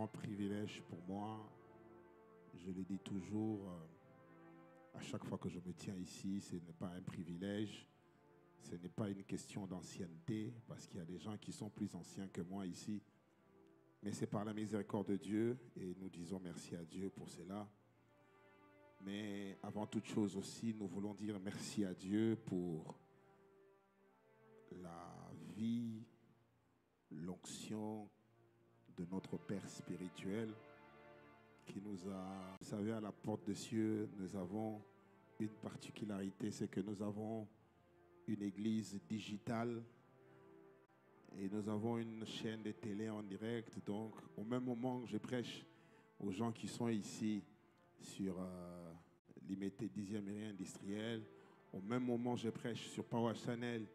grand privilège pour moi. Je le dis toujours, euh, à chaque fois que je me tiens ici, ce n'est pas un privilège, ce n'est pas une question d'ancienneté, parce qu'il y a des gens qui sont plus anciens que moi ici, mais c'est par la miséricorde de Dieu, et nous disons merci à Dieu pour cela. Mais avant toute chose aussi, nous voulons dire merci à Dieu pour la vie, l'onction de notre Père spirituel qui nous a, vous savez, à la porte des cieux, nous avons une particularité, c'est que nous avons une église digitale et nous avons une chaîne de télé en direct. Donc, au même moment je prêche aux gens qui sont ici sur euh, l'IMT 10e mérien industriel, au même moment je prêche sur Power Channel,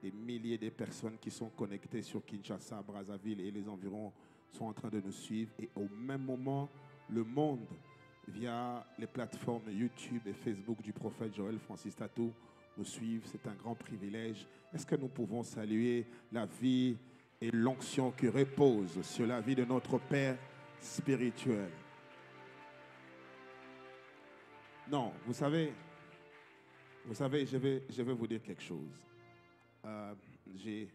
des milliers de personnes qui sont connectées sur Kinshasa, Brazzaville et les environs sont en train de nous suivre. Et au même moment, le monde, via les plateformes YouTube et Facebook du prophète Joël Francis Tatou, nous suivent. C'est un grand privilège. Est-ce que nous pouvons saluer la vie et l'onction qui repose sur la vie de notre Père spirituel? Non, vous savez, vous savez, je vais, je vais vous dire quelque chose. Euh, j'ai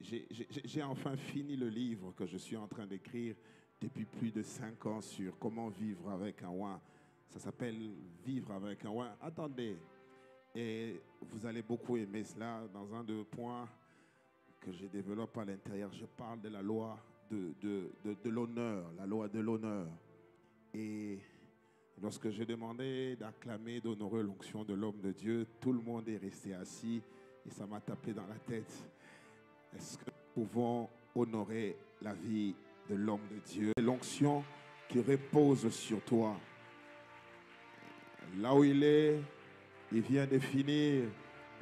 j'ai enfin fini le livre que je suis en train d'écrire depuis plus de cinq ans sur comment vivre avec un ouin. Ça s'appelle Vivre avec un ouin. Attendez, et vous allez beaucoup aimer cela. Dans un des points que je développe à l'intérieur, je parle de la loi de, de, de, de l'honneur, la loi de l'honneur. Et lorsque j'ai demandé d'acclamer, d'honorer l'onction de l'homme de Dieu, tout le monde est resté assis et ça m'a tapé dans la tête. Est-ce que nous pouvons honorer la vie de l'homme de Dieu, l'onction qui repose sur toi Là où il est, il vient de finir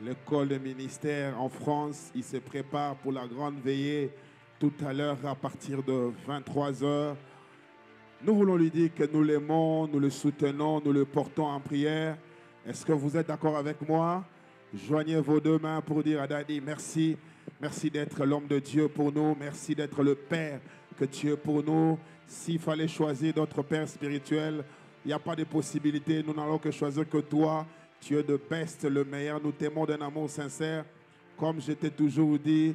l'école de ministère en France. Il se prépare pour la grande veillée tout à l'heure à partir de 23 heures. Nous voulons lui dire que nous l'aimons, nous le soutenons, nous le portons en prière. Est-ce que vous êtes d'accord avec moi? Joignez vos deux mains pour dire à Daddy merci. Merci d'être l'homme de Dieu pour nous. Merci d'être le Père que tu es pour nous. S'il fallait choisir d'autres pères spirituels, il n'y a pas de possibilité. Nous n'allons que choisir que toi. Tu es le best, le meilleur. Nous t'aimons d'un amour sincère. Comme je t'ai toujours dit,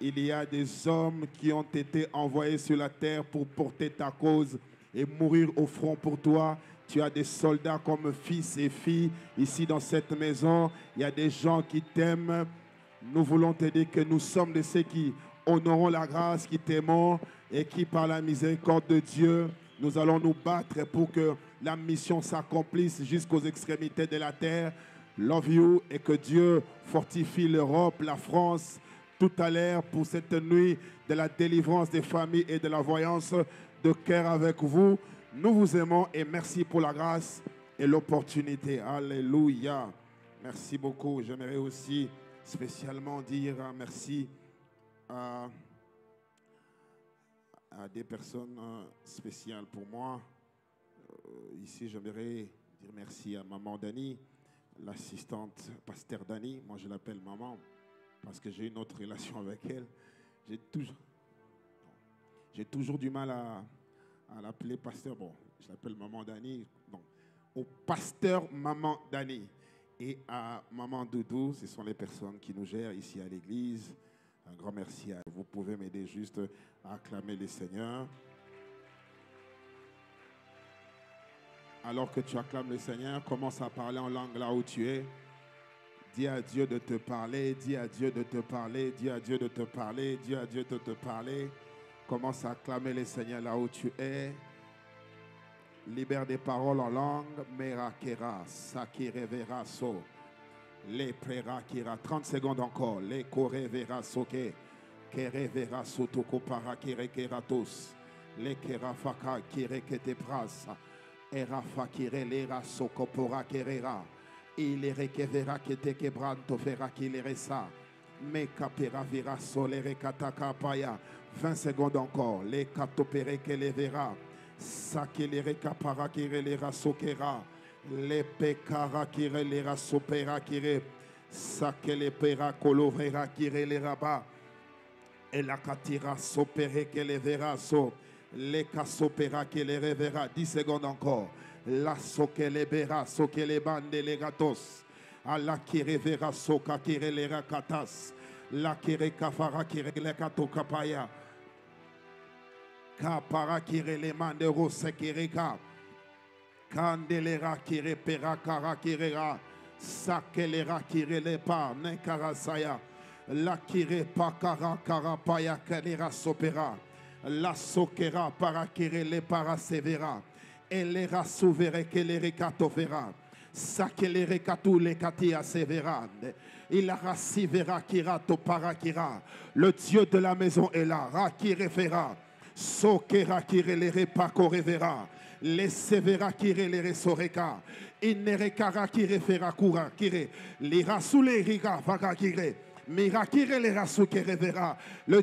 il y a des hommes qui ont été envoyés sur la terre pour porter ta cause et mourir au front pour toi. Tu as des soldats comme fils et filles ici dans cette maison. Il y a des gens qui t'aiment. Nous voulons te dire que nous sommes de ceux qui honorons la grâce, qui t'aimons et qui, par la miséricorde de Dieu, nous allons nous battre pour que la mission s'accomplisse jusqu'aux extrémités de la terre. Love you et que Dieu fortifie l'Europe, la France, tout à l'heure pour cette nuit de la délivrance des familles et de la voyance de cœur avec vous. Nous vous aimons et merci pour la grâce et l'opportunité. Alléluia. Merci beaucoup. J'aimerais aussi spécialement dire merci à, des personnes euh, spéciales pour moi. Euh, ici, j'aimerais dire merci à maman Dani, l'assistante pasteur Dani. Moi, je l'appelle maman parce que j'ai une autre relation avec elle. J'ai toujours, j'ai toujours du mal à, à l'appeler pasteur. Bon, je l'appelle maman Dani. Donc, au pasteur maman Dani et à maman Doudou, ce sont les personnes qui nous gèrent ici à l'église. Un grand merci à vous. Vous pouvez m'aider juste à acclamer le Seigneur. Alors que tu acclames le Seigneur, commence à parler en langue là où tu es. Dis à Dieu de te parler, dis à Dieu de te parler, dis à Dieu de te parler, dis à Dieu de te parler. Commence à acclamer le Seigneur là où tu es. Libère des paroles en langue. Merakera, sakirevera so. Les prerakira. 30 secondes encore. Les korevera soke. Kerevera sotoko parakirekeratos. Les kerafaka kirekete prasa. Erafa kirelera sokopora kerera. Il rekevera kete kebranto fera kileresa. Mekapera vira solere kataka paya. 20 secondes encore. Les katopere kelevera. Sakelere kapara kirelera sokera. Les pekara kirelera sopera kire. Sakele pera kolovera kirelera ba. Et la katira sopere kelevera so. Les casopera que les revera. 10 secondes encore. La soke les bera, soke les bande les gatos. Allah qui revera soka qui les rakatas. La kere kafara le kato kapaya. Kapara qui les mande rosekireka. Candelera qui repera kara kirera. Sakelera qui le pa nenkarasaya. La kire pa kara kara paya kalera sopera. La sokera para kire le para severa. Elera souvere que le recatofera. Sakelere katu le katia severande. Il rasivera kirato para kira. Le Dieu de la maison est là. Rakire fera. Sokera kire le repako revera. Les severa kire le resoreka. Inerekara kire fera kura kire. Lira soule riga vaga kire. Le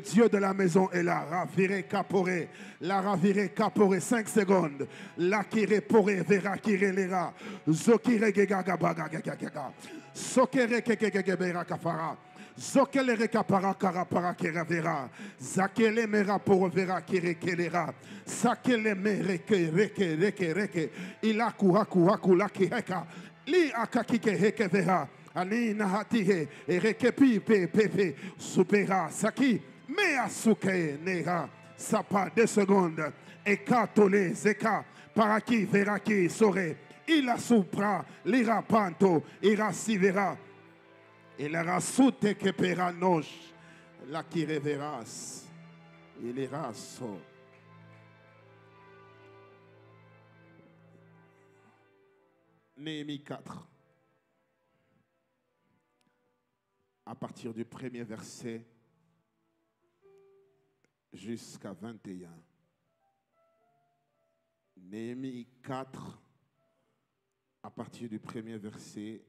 Dieu de la maison est là. Ravire capore. La ravire capore. 5 secondes. La kire pore vera kire lera. Zokire gegaga baga gaga gaga. Sokere kekeke bera kafara. Zokele rekapara karapara keravera. Zakele mera pour vera kire kelera. Sakele mere ke reke reke reke. Ilaku haku haku laki heka. Li akakike heke vera. Ali nahatihe erekepi pe pe pe supera saki me asuke nera sapa deux secondes ekatole zeka paraki veraki sore il supra lira panto ira sivera il era sute que pera noche. La qui reveras il ira so Néhémie 4 à partir du premier verset jusqu'à 21. Néhémie 4, à partir du premier verset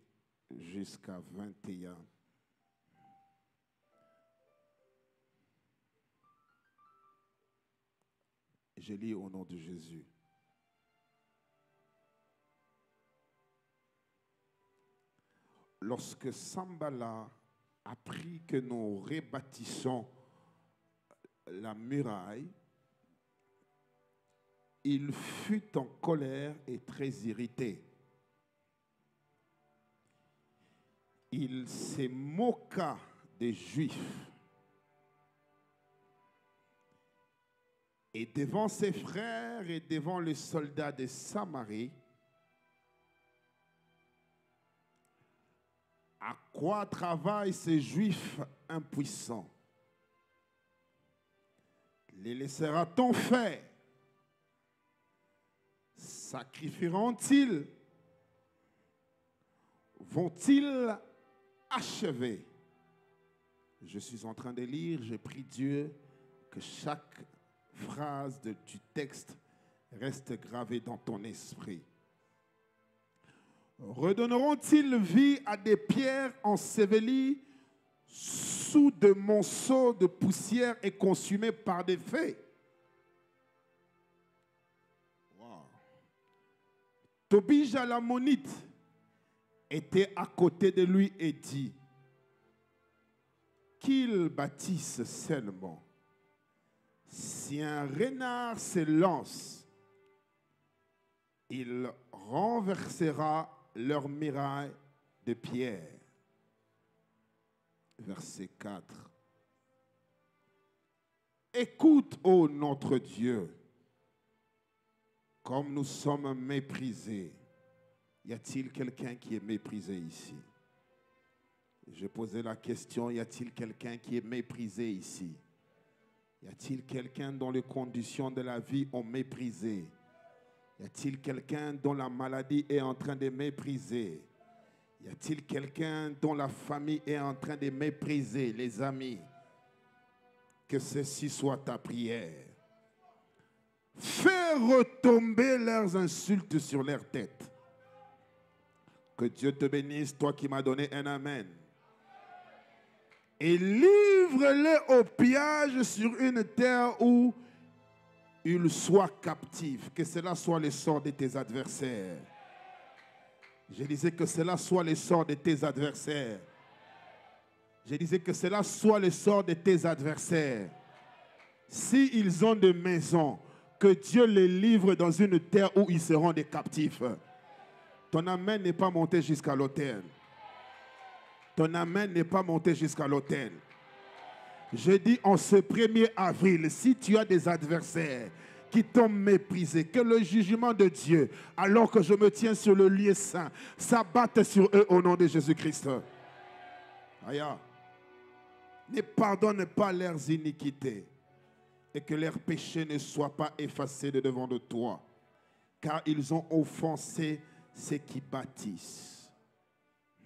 jusqu'à 21. Je lis au nom de Jésus. Lorsque Sambala appris que nous rebâtissons la muraille, il fut en colère et très irrité. Il se moqua des Juifs. Et devant ses frères et devant les soldats de Samarie, À quoi travaillent ces Juifs impuissants? Les laissera-t-on faire? Sacrifieront-ils? Vont-ils achever Je suis en train de lire, je prie Dieu que chaque phrase de, du texte reste gravée dans ton esprit. Redonneront-ils vie à des pierres ensevelies sous de monceaux de poussière et consumées par des fées? Wow. Tobija l'ammonite était à côté de lui et dit qu'il bâtisse seulement. Si un renard se lance, il renversera leur miraille de pierre. Verset 4. Écoute, ô notre Dieu, comme nous sommes méprisés. Y a-t-il quelqu'un qui est méprisé ici? Je posais la question, y a-t-il quelqu'un qui est méprisé ici? Y a-t-il quelqu'un dont les conditions de la vie ont méprisé? Y a-t-il quelqu'un dont la maladie est en train de mépriser? Y a-t-il quelqu'un dont la famille est en train de mépriser, les amis? Que ceci soit ta prière. Fais retomber leurs insultes sur leur tête. Que Dieu te bénisse, toi qui m'as donné un Amen. Et livre-les au pillage sur une terre où il soit captif, que cela soit le sort de tes adversaires. Je disais que cela soit le sort de tes adversaires. Je disais que cela soit le sort de tes adversaires. S'ils ont des maisons, que Dieu les livre dans une terre où ils seront des captifs. Ton amen n'est pas monté jusqu'à l'autel. Ton amen n'est pas monté jusqu'à l'autel. Je dis en ce 1er avril, si tu as des adversaires qui t'ont méprisé, que le jugement de Dieu, alors que je me tiens sur le lieu saint, s'abatte sur eux au nom de Jésus-Christ. Aïe. Ne pardonne pas leurs iniquités et que leurs péchés ne soient pas effacés de devant de toi, car ils ont offensé ceux qui bâtissent.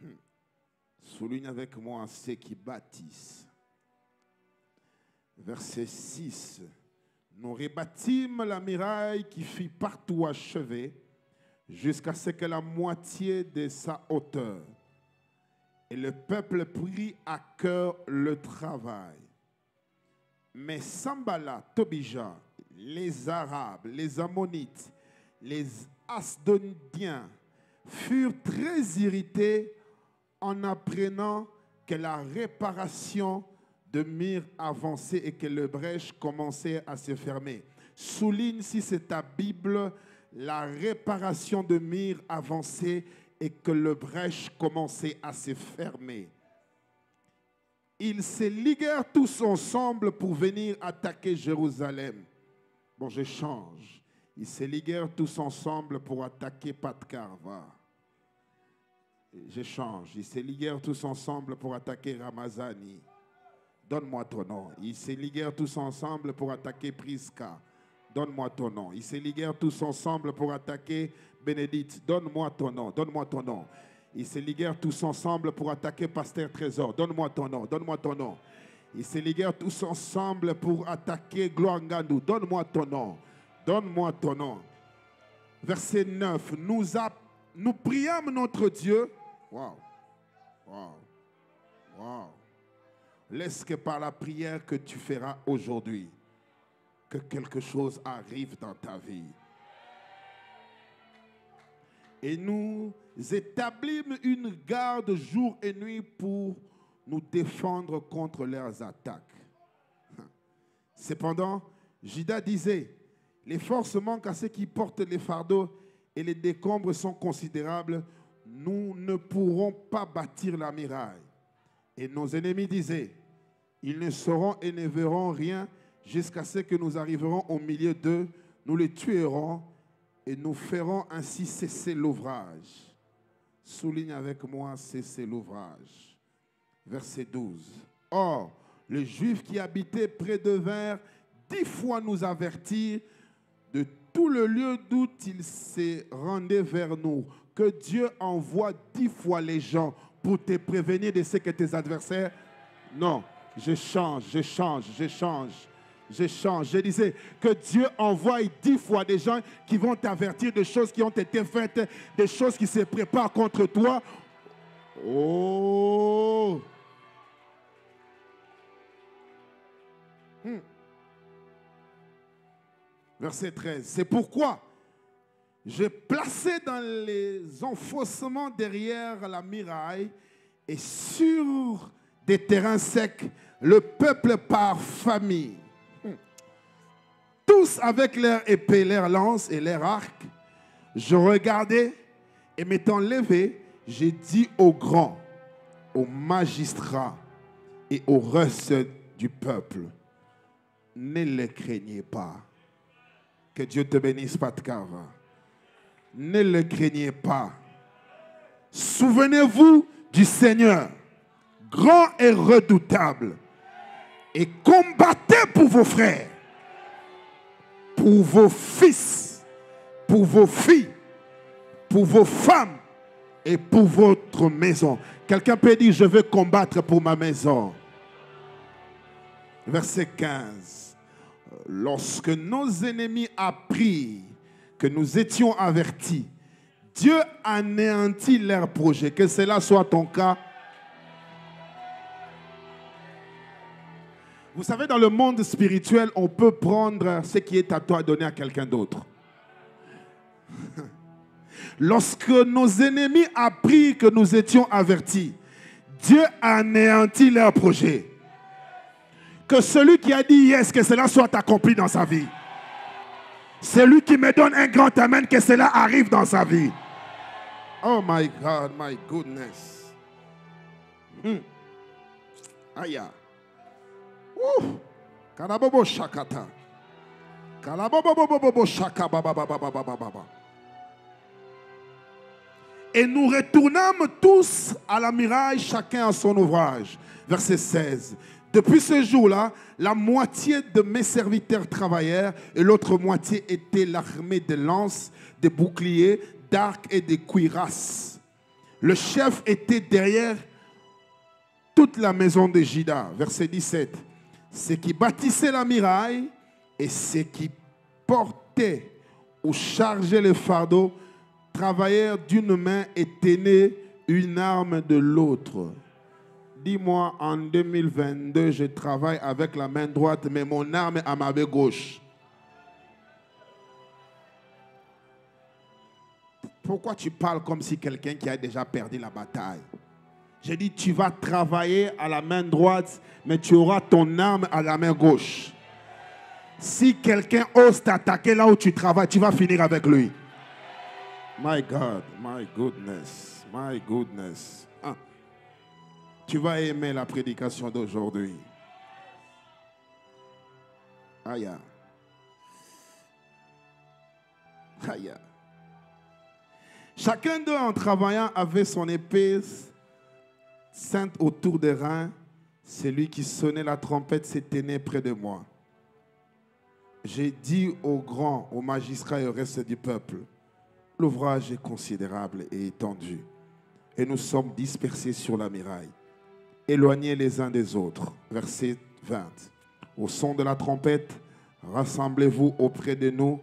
Hmm. Souligne avec moi ceux qui bâtissent. Verset 6. Nous rebâtîmes la muraille qui fit partout achevée jusqu'à ce que la moitié de sa hauteur. Et le peuple prit à cœur le travail. Mais Sambala, Tobija, les Arabes, les Ammonites, les Asdodiens furent très irrités en apprenant que la réparation de mire avançait et que le brèche commençait à se fermer. Souligne si c'est ta Bible, la réparation de mire avançait et que le brèche commençait à se fermer ils se liguèrent tous ensemble pour venir attaquer Jérusalem. Bon, je change. Ils se liguèrent tous ensemble pour attaquer Patkarva. Je change. Ils se liguèrent tous ensemble pour attaquer Ramazani. Donne-moi ton nom. Ils se liguèrent tous ensemble pour attaquer Priska. Donne-moi ton nom. Ils se liguèrent tous ensemble pour attaquer Bénédicte. Donne-moi ton nom. Donne-moi ton nom. Ils se liguèrent tous ensemble pour attaquer Pasteur Trésor. Donne-moi ton nom, donne-moi ton nom. Ils se liguèrent tous ensemble pour attaquer Gloire. Donne-moi ton nom, donne-moi ton nom. Verset 9. Nous, nous priâmes notre Dieu. Wow. Wow. Wow. Laisse que par la prière que tu feras aujourd'hui, que quelque chose arrive dans ta vie. Et nous établissent une garde jour et nuit pour nous défendre contre leurs attaques. Cependant, Judas disait, les forces manquent à ceux qui portent les fardeaux et les décombres sont considérables. Nous ne pourrons pas bâtir la muraille. Et nos ennemis disaient, ils ne sauront et ne verront rien jusqu'à ce que nous arriverons au milieu d'eux. Nous les tuerons et nous ferons ainsi cesser l'ouvrage. Souligne avec moi, cesser l'ouvrage. Verset 12. Or, les Juifs qui habitaient près de Vers dix fois nous avertir de tout le lieu d'où ils se rendaient vers nous. Que Dieu envoie dix fois les gens pour te prévenir de ce que tes adversaires. Non, je change, je change, je change je change. Je disais que Dieu envoie dix fois des gens qui vont t'avertir de choses qui ont été faites, des choses qui se préparent contre toi. Oh! Hmm. Verset 13. C'est pourquoi j'ai placé dans les enfoncements derrière la muraille et sur des terrains secs le peuple par famille tous avec leur épée, leur lance et leur arc. Je regardais et m'étant levé, j'ai dit aux grands, aux magistrats et aux restes du peuple, ne les craignez pas. Que Dieu te bénisse, Patkava. Ne le craignez pas. Souvenez-vous du Seigneur, grand et redoutable, et combattez pour vos frères pour vos fils, pour vos filles, pour vos femmes et pour votre maison. Quelqu'un peut dire, je veux combattre pour ma maison. Verset 15. Lorsque nos ennemis apprirent que nous étions avertis, Dieu anéantit leur projet. Que cela soit ton cas Vous savez, dans le monde spirituel, on peut prendre ce qui est à toi et donner à quelqu'un d'autre. Lorsque nos ennemis apprirent que nous étions avertis, Dieu a anéanti leur projet. Que celui qui a dit yes, que cela soit accompli dans sa vie. Celui qui me donne un grand amen, que cela arrive dans sa vie. Oh my God, my goodness. Hmm. Aïe. Ouh. Kalabobo shakata. Kalabobo shaka. Et nous retournâmes tous à la miraille, chacun à son ouvrage. Verset 16. Depuis ce jour-là, la moitié de mes serviteurs travaillèrent et l'autre moitié était l'armée de lances, des boucliers, d'arcs et de cuirasses. Le chef était derrière toute la maison de Jida. Verset 17. Ceux qui bâtissaient la miraille et ceux qui portaient ou chargeaient le fardeau travaillèrent d'une main et tenaient une arme de l'autre. Dis-moi, en 2022, je travaille avec la main droite, mais mon arme est à ma main gauche. Pourquoi tu parles comme si quelqu'un qui a déjà perdu la bataille? J'ai dit, tu vas travailler à la main droite, mais tu auras ton arme à la main gauche. Si quelqu'un ose t'attaquer là où tu travailles, tu vas finir avec lui. My God, my goodness, my goodness. Tu vas aimer la prédication d'aujourd'hui. Aïe. Aïe. Chacun d'eux, en travaillant, avait son épée sainte autour des reins. Celui qui sonnait la trompette s'éteignait près de moi. J'ai dit aux grands, aux magistrats et au reste du peuple, l'ouvrage est considérable et étendu, et nous sommes dispersés sur la muraille, éloignés les uns des autres. Verset 20. Au son de la trompette, rassemblez-vous auprès de nous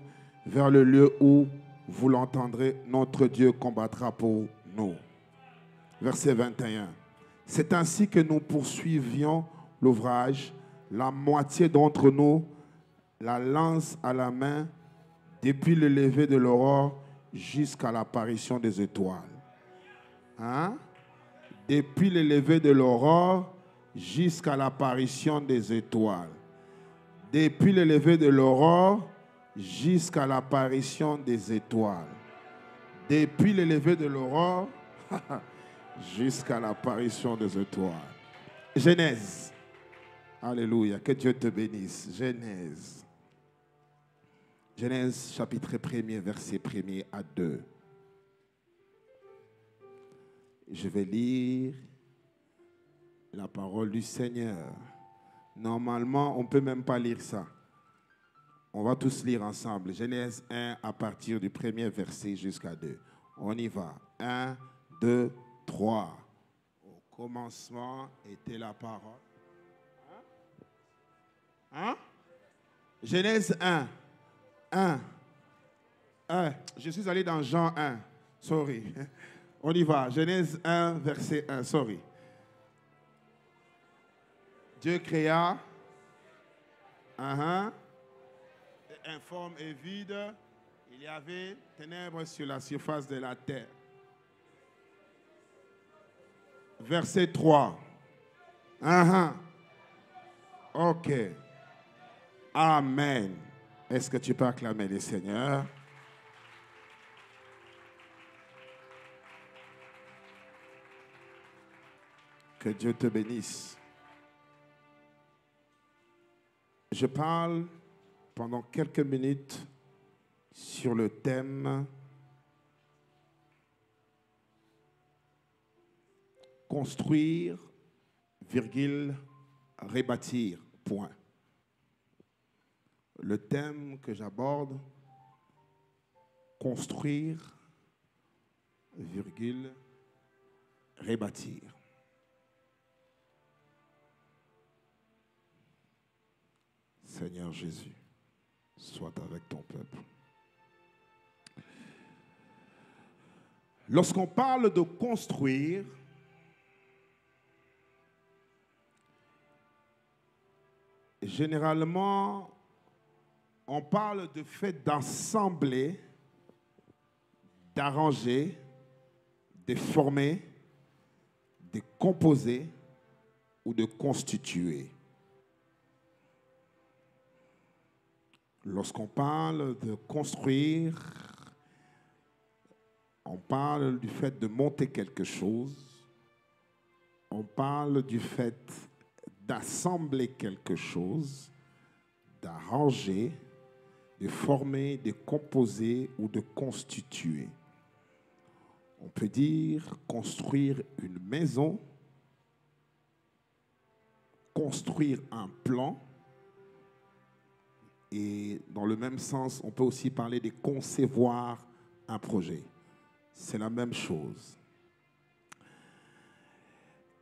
vers le lieu où vous l'entendrez, notre Dieu combattra pour nous. Verset 21. C'est ainsi que nous poursuivions l'ouvrage, la moitié d'entre nous, la lance à la main, depuis le lever de l'aurore jusqu'à l'apparition des étoiles. Hein? Depuis le lever de l'aurore jusqu'à l'apparition des étoiles. Depuis le lever de l'aurore jusqu'à l'apparition des étoiles. Depuis le lever de l'aurore jusqu'à l'apparition des étoiles. Genèse. Alléluia. Que Dieu te bénisse. Genèse. Genèse chapitre 1er, verset 1er à 2. Je vais lire la parole du Seigneur. Normalement, on ne peut même pas lire ça. On va tous lire ensemble. Genèse 1 à partir du premier verset jusqu'à 2. On y va. 1, 2, 3. Au commencement était la parole. Hein? Genèse 1. 1. 1. Je suis allé dans Jean 1. Sorry. On y va. Genèse 1, verset 1. Sorry. Dieu créa. Uh -huh, informe et vide, il y avait ténèbres sur la surface de la terre. Verset 3. Uh -huh. Ok. Amen. Est-ce que tu peux acclamer le Seigneur? Que Dieu te bénisse. Je parle pendant quelques minutes sur le thème construire, virgule, rebâtir, point. Le thème que j'aborde, construire, virgule, rebâtir. Seigneur Jésus soit avec ton peuple. Lorsqu'on parle de construire, généralement, on parle de fait d'assembler, d'arranger, de former, de composer ou de constituer. Lorsqu'on parle de construire, on parle du fait de monter quelque chose, on parle du fait d'assembler quelque chose, d'arranger, de former, de composer ou de constituer. On peut dire construire une maison, construire un plan, et dans le même sens, on peut aussi parler de concevoir un projet. C'est la même chose.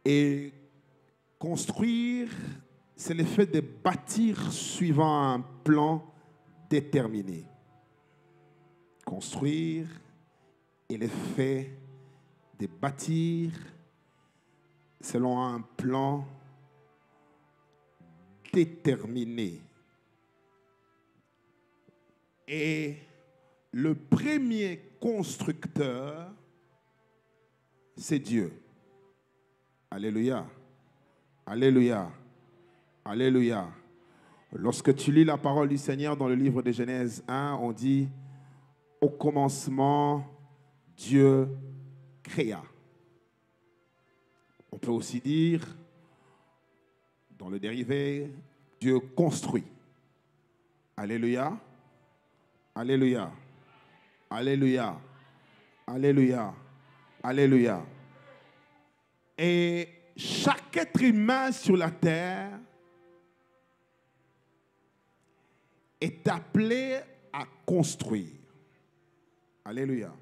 Et construire, c'est le fait de bâtir suivant un plan déterminé. Construire est le fait de bâtir selon un plan déterminé. Et le premier constructeur, c'est Dieu. Alléluia. Alléluia. Alléluia. Lorsque tu lis la parole du Seigneur dans le livre de Genèse 1, on dit, au commencement, Dieu créa. On peut aussi dire, dans le dérivé, Dieu construit. Alléluia. Alléluia. Alléluia. Alléluia. Alléluia. Et chaque être humain sur la terre est appelé à construire. Alléluia.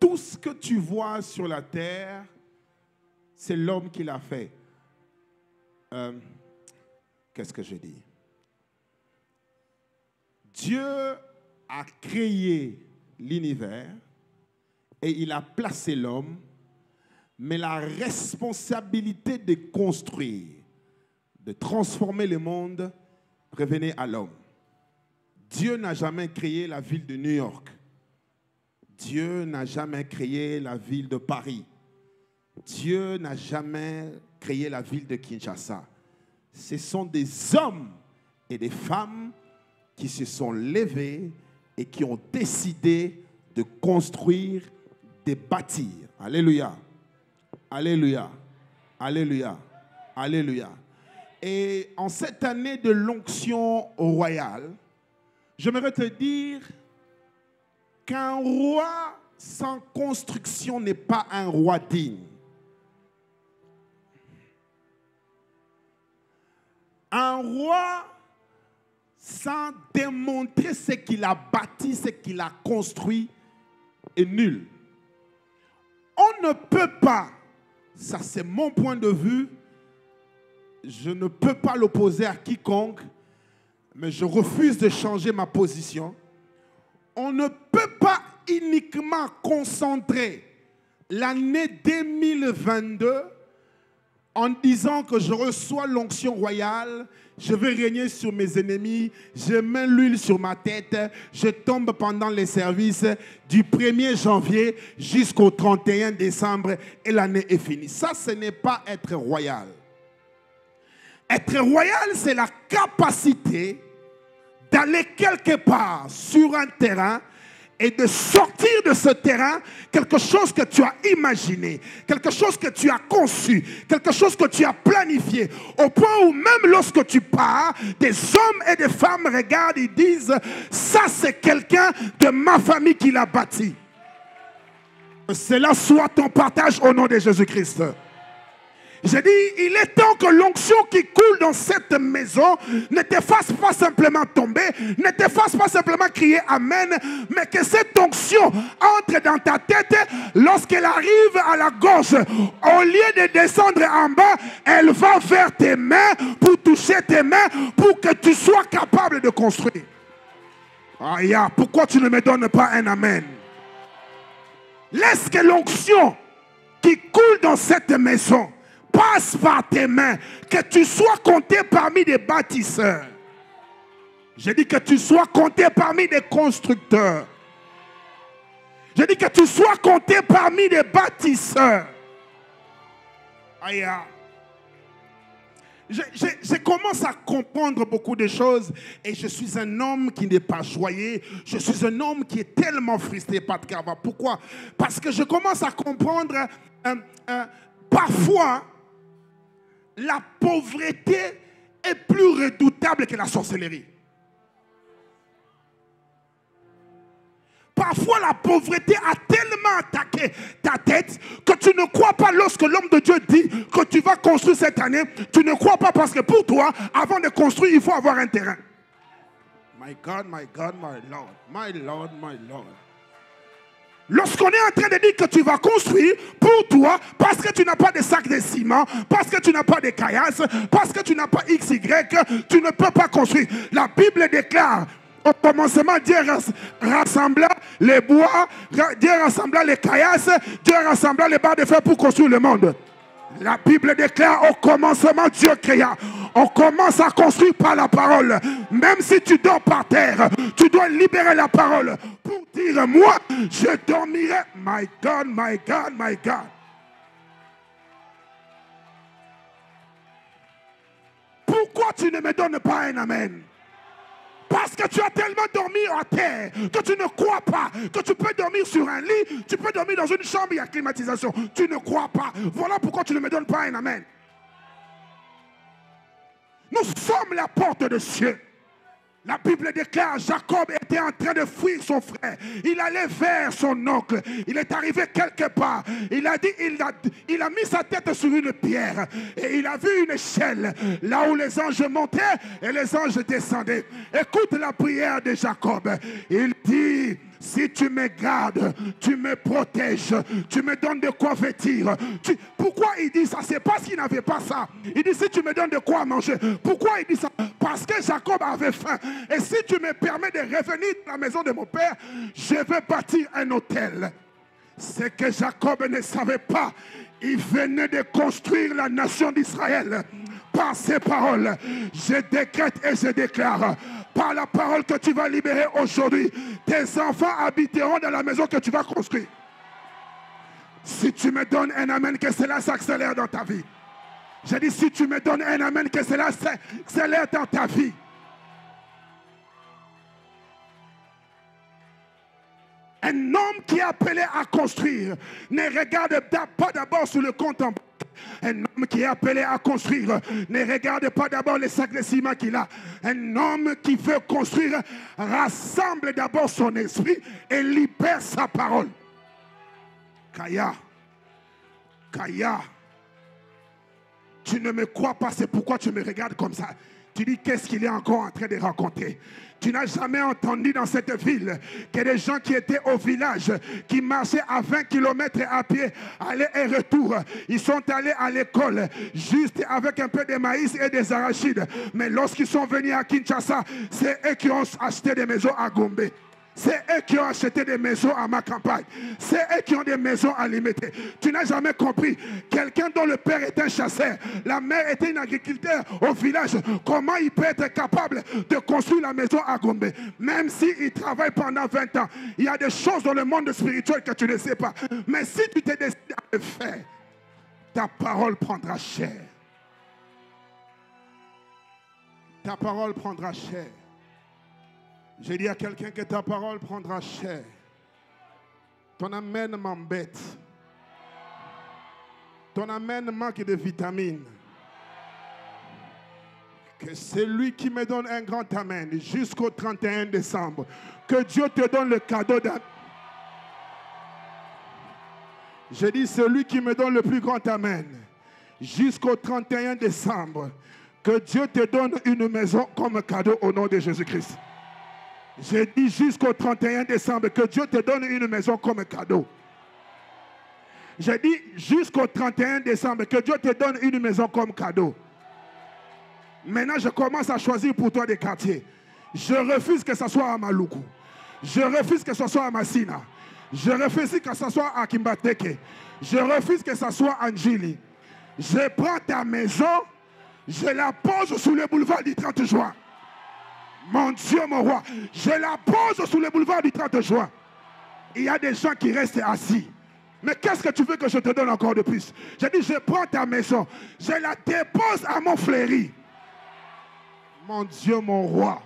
Tout ce que tu vois sur la terre, c'est l'homme qui l'a fait. Euh, qu'est-ce que je dis Dieu a créé l'univers et il a placé l'homme, mais la responsabilité de construire, de transformer le monde, revenait à l'homme. Dieu n'a jamais créé la ville de New York. Dieu n'a jamais créé la ville de Paris. Dieu n'a jamais créé la ville de Kinshasa. Ce sont des hommes et des femmes qui se sont levés et qui ont décidé de construire, de bâtir. Alléluia. Alléluia. Alléluia. Alléluia. Et en cette année de l'onction royale, j'aimerais te dire qu'un roi sans construction n'est pas un roi digne. Un roi sans démontrer ce qu'il a bâti, ce qu'il a construit, est nul. On ne peut pas, ça c'est mon point de vue, je ne peux pas l'opposer à quiconque, mais je refuse de changer ma position. On ne peut pas uniquement concentrer l'année 2022 en disant que je reçois l'onction royale, je vais régner sur mes ennemis, je mets l'huile sur ma tête, je tombe pendant les services du 1er janvier jusqu'au 31 décembre et l'année est finie. Ça, ce n'est pas être royal. Être royal, c'est la capacité d'aller quelque part sur un terrain et de sortir de ce terrain quelque chose que tu as imaginé, quelque chose que tu as conçu, quelque chose que tu as planifié, au point où même lorsque tu pars, des hommes et des femmes regardent et disent, ça c'est quelqu'un de ma famille qui l'a bâti. Cela soit ton partage au nom de Jésus-Christ. J'ai dit, il est temps que l'onction qui coule dans cette maison ne te fasse pas simplement tomber, ne te fasse pas simplement crier Amen, mais que cette onction entre dans ta tête lorsqu'elle arrive à la gorge. Au lieu de descendre en bas, elle va vers tes mains pour toucher tes mains pour que tu sois capable de construire. Aïe, pourquoi tu ne me donnes pas un Amen? Laisse que l'onction qui coule dans cette maison passe par tes mains, que tu sois compté parmi des bâtisseurs. J'ai dit que tu sois compté parmi des constructeurs. J'ai dit que tu sois compté parmi des bâtisseurs. Aïe. je, je- commence à comprendre beaucoup de choses et je suis un homme qui n'est pas joyeux. Je suis un homme qui est tellement frustré par Carva. Pourquoi? Parce que je commence à comprendre euh, euh, parfois la pauvreté est plus redoutable que la sorcellerie. Parfois, la pauvreté a tellement attaqué ta tête que tu ne crois pas lorsque l'homme de Dieu dit que tu vas construire cette année. Tu ne crois pas parce que pour toi, avant de construire, il faut avoir un terrain. My God, my God, my Lord, my Lord, my Lord. Lorsqu'on est en train de dire que tu vas construire pour toi, parce que tu n'as pas de sac de ciment, parce que tu n'as pas de caillasse, parce que tu n'as pas XY, tu ne peux pas construire. La Bible déclare au commencement, Dieu ras- rassembla les bois, Dieu rassembla les caillasses, Dieu rassembla les barres de fer pour construire le monde. La Bible déclare au commencement, Dieu créa. On commence à construire par la parole. Même si tu dors par terre, tu dois libérer la parole dire, moi, je dormirai. My God, my God, my God. Pourquoi tu ne me donnes pas un amen? Parce que tu as tellement dormi à terre que tu ne crois pas que tu peux dormir sur un lit, tu peux dormir dans une chambre, il y a climatisation. Tu ne crois pas. Voilà pourquoi tu ne me donnes pas un amen. Nous sommes la porte de cieux. La Bible déclare Jacob était en train de fuir son frère. Il allait vers son oncle. Il est arrivé quelque part. Il a dit, il a, il a mis sa tête sur une pierre et il a vu une échelle là où les anges montaient et les anges descendaient. Écoute la prière de Jacob. Il dit, si tu me gardes, tu me protèges, tu me donnes de quoi vêtir. Pourquoi il dit ça? C'est parce qu'il n'avait pas ça. Il dit, si tu me donnes de quoi manger. Pourquoi il dit ça? Parce que Jacob avait faim. Et si tu me permets de revenir dans la maison de mon père, je vais bâtir un hôtel. C'est que Jacob ne savait pas. Il venait de construire la nation d'Israël par ses paroles. Je décrète et je déclare, par la parole que tu vas libérer aujourd'hui, tes enfants habiteront dans la maison que tu vas construire. Si tu me donnes un amen, que cela s'accélère dans ta vie. J'ai dit, si tu me donnes un amen, que cela s'accélère dans ta vie. Un homme qui est appelé à construire ne regarde pas d'abord sur le compte en banque. Un homme qui est appelé à construire ne regarde pas d'abord les sacs de ciment qu'il a. Un homme qui veut construire rassemble d'abord son esprit et libère sa parole. Kaya, Kaya, tu ne me crois pas, c'est pourquoi tu me regardes comme ça. Tu dis qu'est-ce qu'il est encore en train de raconter? Tu n'as jamais entendu dans cette ville que des gens qui étaient au village, qui marchaient à 20 km à pied, aller et retour, ils sont allés à l'école juste avec un peu de maïs et des arachides. Mais lorsqu'ils sont venus à Kinshasa, c'est eux qui ont acheté des maisons à Gombe. C'est eux qui ont acheté des maisons à ma campagne. C'est eux qui ont des maisons à limiter. Tu n'as jamais compris. Quelqu'un dont le père est un chasseur, la mère était une agriculteur au village. Comment il peut être capable de construire la maison à Gombe? Même s'il travaille pendant 20 ans. Il y a des choses dans le monde spirituel que tu ne sais pas. Mais si tu t'es décidé à le faire, ta parole prendra cher. Ta parole prendra cher. J'ai dit à quelqu'un que ta parole prendra cher. Ton amène m'embête. Ton amène manque de vitamines. Que celui qui me donne un grand amène jusqu'au 31 décembre, que Dieu te donne le cadeau d'un. J'ai dit celui qui me donne le plus grand amène jusqu'au 31 décembre, que Dieu te donne une maison comme cadeau au nom de Jésus-Christ. J'ai dit jusqu'au 31 décembre que Dieu te donne une maison comme cadeau. J'ai dit jusqu'au 31 décembre que Dieu te donne une maison comme cadeau. Maintenant, je commence à choisir pour toi des quartiers. Je refuse que ce soit à Maluku. Je refuse que ce soit à Massina. Je refuse que ce soit à Kimbateke. Je refuse que ce soit à Njili. Je prends ta maison, je la pose sous le boulevard du 30 juin. Mon Dieu, mon roi, je la pose sous le boulevard du 30 juin. Il y a des gens qui restent assis. Mais qu'est-ce que tu veux que je te donne encore de plus? J'ai dit, je prends ta maison, je la dépose à mon fléri. Mon Dieu, mon roi.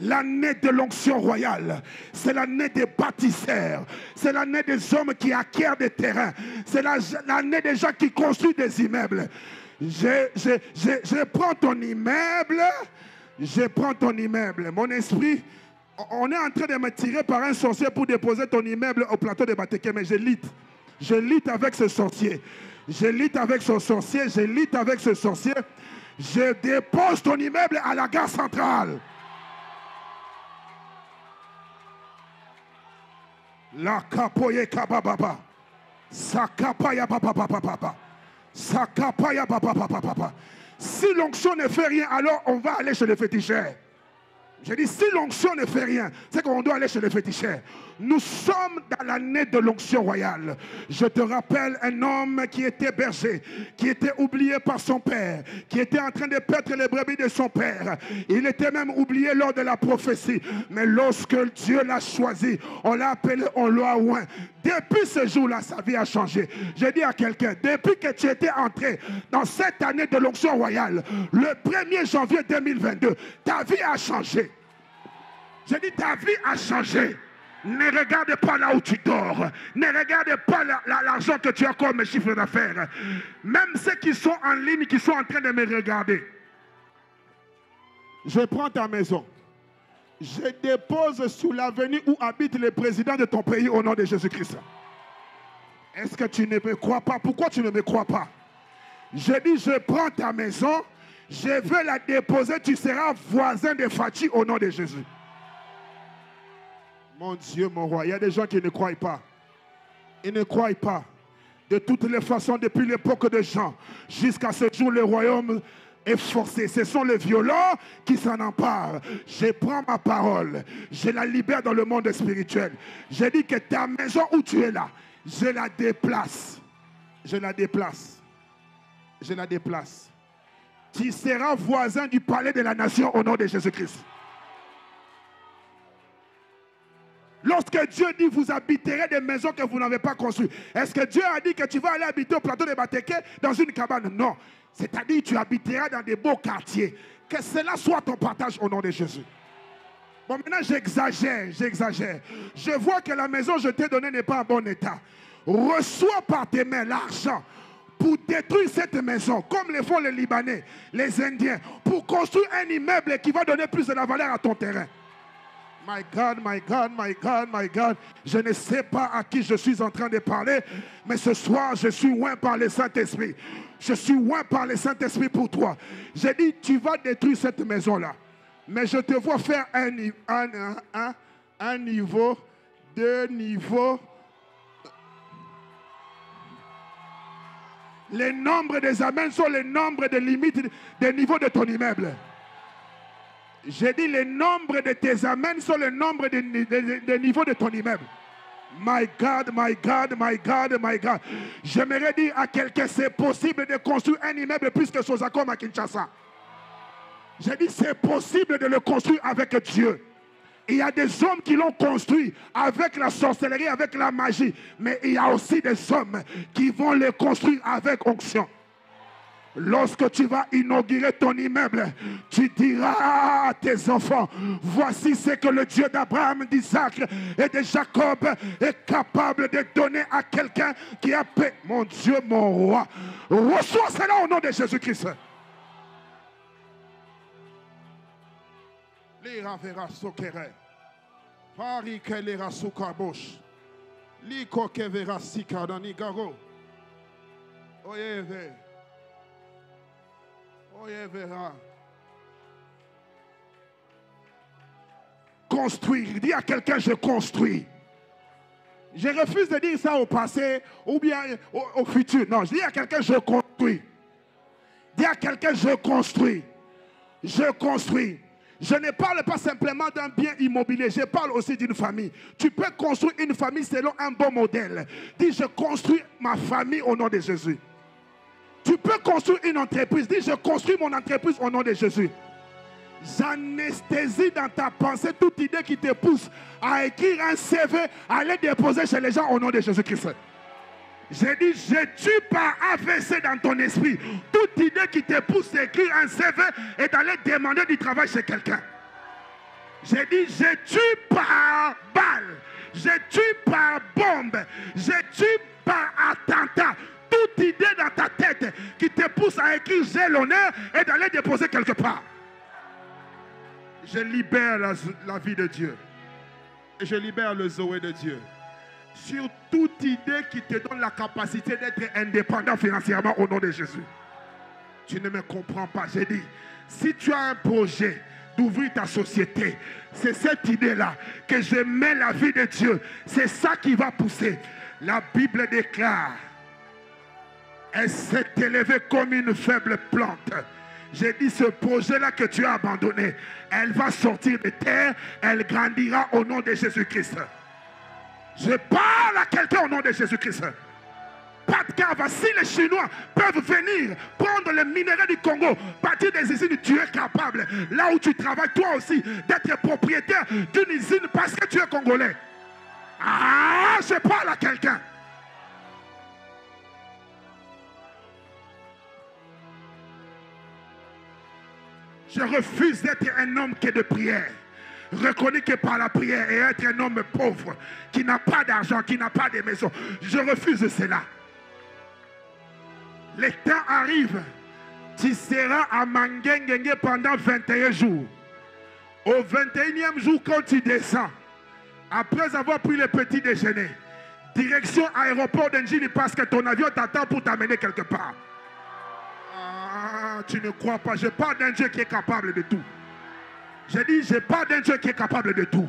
L'année de l'onction royale, c'est l'année des bâtisseurs, c'est l'année des hommes qui acquièrent des terrains, c'est l'année des gens qui construisent des immeubles. Je, je, prends ton immeuble, je prends ton immeuble. Mon esprit, on est en train de me tirer par un sorcier pour déposer ton immeuble au plateau de Batéké, mais je lutte. Je lutte avec ce sorcier. Je lutte avec ce sorcier, je lutte avec ce sorcier. Je dépose ton immeuble à la gare centrale. La kapoye kabababa. Sakapaya papa. Sakapaya papa. Si l'onction ne fait rien, alors on va aller chez le féticheur. J'ai dit, si l'onction ne fait rien, c'est qu'on doit aller chez le féticheur. Nous sommes dans l'année de l'onction royale. Je te rappelle un homme qui était berger, qui était oublié par son père, qui était en train de perdre les brebis de son père. Il était même oublié lors de la prophétie. Mais lorsque Dieu l'a choisi, on l'a appelé, on l'a oint. Depuis ce jour-là, sa vie a changé. J'ai dit à quelqu'un, depuis que tu étais entré dans cette année de l'onction royale, le 1er janvier 2022, ta vie a changé. J'ai dit, ta vie a changé. Ne regarde pas là où tu dors. Ne regarde pas l'argent que tu as comme chiffre d'affaires. Même ceux qui sont en ligne, qui sont en train de me regarder. Je prends ta maison. Je dépose sous l'avenue où habite le président de ton pays au nom de Jésus-Christ. Est-ce que tu ne me crois pas? Pourquoi tu ne me crois pas? Je dis, je prends ta maison, je veux la déposer, tu seras voisin de Fatih au nom de Jésus. Mon Dieu, mon roi, il y a des gens qui ne croient pas. Ils ne croient pas. De toutes les façons, depuis l'époque de Jean, jusqu'à ce jour, le royaume est forcé. Ce sont les violents qui s'en emparent. Je prends ma parole, je la libère dans le monde spirituel. Je dis que ta maison où tu es là, je la déplace. Je la déplace. Je la déplace. Tu seras voisin du palais de la nation au nom de Jésus-Christ. Lorsque Dieu dit vous habiterez des maisons que vous n'avez pas construites, est-ce que Dieu a dit que tu vas aller habiter au plateau de Batéké dans une cabane? Non. C'est-à-dire tu habiteras dans des beaux quartiers. Que cela soit ton partage au nom de Jésus. Bon, maintenant j'exagère, j'exagère. Je vois que la maison que je t'ai donnée n'est pas en bon état. Reçois par tes mains l'argent pour détruire cette maison, comme le font les Libanais, les Indiens, pour construire un immeuble qui va donner plus de la valeur à ton terrain. My God, my God, my God, my God. Je ne sais pas à qui je suis en train de parler, mais ce soir, je suis loin par le Saint-Esprit. Je suis loin par le Saint-Esprit pour toi. J'ai dit, tu vas détruire cette maison-là. Mais je te vois faire un, un, un, niveau, deux niveaux. Les nombres des amens sont les nombres des limites des niveaux de ton immeuble. J'ai dit le nombre de tes amens sont le nombre des de, niveaux de ton immeuble. My God, my God, my God, my God. J'aimerais dire à quelqu'un, c'est possible de construire un immeuble plus que Sozacom à Kinshasa. J'ai dit, c'est possible de le construire avec Dieu. Il y a des hommes qui l'ont construit avec la sorcellerie, avec la magie. Mais il y a aussi des hommes qui vont le construire avec onction. Lorsque tu vas inaugurer ton immeuble, tu diras à tes enfants, voici ce que le Dieu d'Abraham, d'Isaac et de Jacob est capable de donner à quelqu'un qui a paix. Mon Dieu, mon roi, reçois cela au nom de Jésus-Christ. Lira Construire. Dis à quelqu'un, je construis. Je refuse de dire ça au passé ou bien au, futur. Non, je dis à quelqu'un, je construis. Dis à quelqu'un, je construis. Je construis. Je ne parle pas simplement d'un bien immobilier, je parle aussi d'une famille. Tu peux construire une famille selon un bon modèle. Dis, je construis ma famille au nom de Jésus. Tu peux construire une entreprise. Dis, je construis mon entreprise au nom de Jésus. J'anesthésie dans ta pensée toute idée qui te pousse à écrire un CV, à aller déposer chez les gens au nom de Jésus-Christ. J'ai dit, je tue par AVC dans ton esprit toute idée qui te pousse à écrire un CV et d'aller demander du travail chez quelqu'un. J'ai dit, je tue par balle, je tue par bombe, je tue par attentat toute idée dans ta tête qui te pousse à écrire j'ai l'honneur et d'aller déposer quelque part. Je libère la, la vie de Dieu. Je libère le Zoé de Dieu sur toute idée qui te donne la capacité d'être indépendant financièrement au nom de Jésus. Tu ne me comprends pas. J'ai dit, si tu as un projet d'ouvrir ta société, c'est cette idée-là que je mets la vie de Dieu. C'est ça qui va pousser. La Bible déclare, elle s'est élevée comme une faible plante. J'ai dit, ce projet-là que tu as abandonné, elle va sortir de terre, elle grandira au nom de Jésus-Christ. Je parle à quelqu'un au nom de Jésus-Christ. Pas de cave. Si les Chinois peuvent venir prendre les minéraux du Congo, partir des usines, tu es capable, là où tu travailles, toi aussi, d'être propriétaire d'une usine parce que tu es congolais. Ah, je parle à quelqu'un. Je refuse d'être un homme qui est de prière. Reconnais que par la prière et être un homme pauvre, qui n'a pas d'argent, qui n'a pas de maison. Je refuse cela. Le temps arrive. Tu seras à Mangengenge pendant 21 jours. Au 21e jour, quand tu descends, après avoir pris le petit déjeuner, direction aéroport d'Engini parce que ton avion t'attend pour t'amener quelque part. Ah, tu ne crois pas. Je parle d'un Dieu qui est capable de tout. J'ai dit, je parle d'un Dieu qui est capable de tout.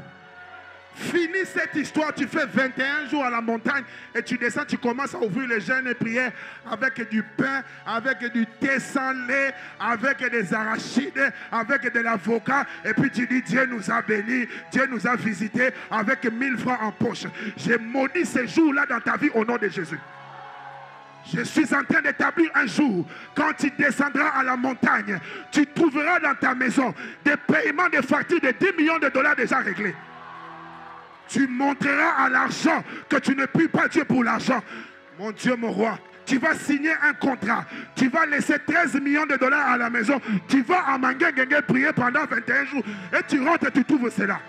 Finis cette histoire, tu fais 21 jours à la montagne et tu descends, tu commences à ouvrir les jeûnes et prières avec du pain, avec du thé sans lait, avec des arachides, avec de l'avocat. Et puis tu dis, Dieu nous a bénis, Dieu nous a visités avec 1000 francs en poche. J'ai maudit ces jours-là dans ta vie au nom de Jésus. Je suis en train d'établir un jour, quand tu descendras à la montagne, tu trouveras dans ta maison des paiements de factures de 10 millions de dollars déjà réglés. Tu montreras à l'argent que tu ne pries pas Dieu pour l'argent. Mon Dieu, mon roi, tu vas signer un contrat. Tu vas laisser 13 millions de dollars à la maison. Tu vas à Mangue prier pendant 21 jours. Et tu rentres et tu trouves cela.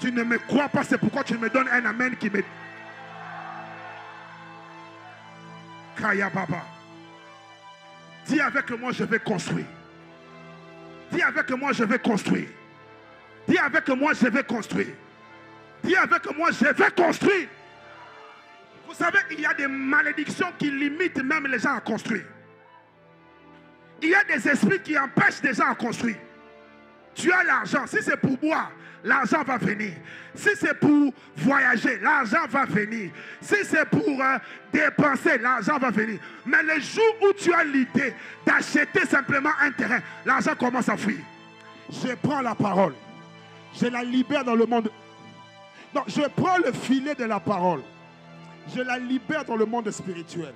Tu ne me crois pas, c'est pourquoi tu me donnes un amen qui me Kaya Baba. Dis avec moi, je vais construire. Dis avec moi, je vais construire. Dis avec moi, je vais construire. Dis avec moi, je vais construire. Vous savez, il y a des malédictions qui limitent même les gens à construire. Il y a des esprits qui empêchent des gens à construire. Tu as l'argent, si c'est pour boire, l'argent va venir. Si c'est pour voyager, l'argent va venir. Si c'est pour euh, dépenser, l'argent va venir. Mais le jour où tu as l'idée d'acheter simplement un terrain, l'argent commence à fuir. Je prends la parole. Je la libère dans le monde. Non, je prends le filet de la parole. Je la libère dans le monde spirituel.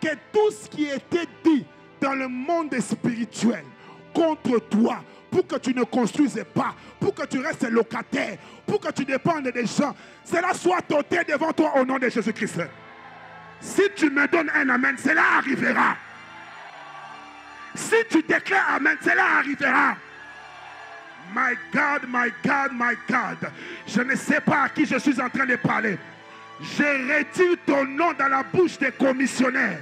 Que tout ce qui était dit dans le monde spirituel contre toi, pour que tu ne construises pas, pour que tu restes locataire, pour que tu dépendes des gens, cela soit ôté devant toi au nom de Jésus-Christ. Si tu me donnes un amen, cela arrivera. Si tu déclares amen, cela arrivera. My God, my God, my God. Je ne sais pas à qui je suis en train de parler. Je retire ton nom dans la bouche des commissionnaires.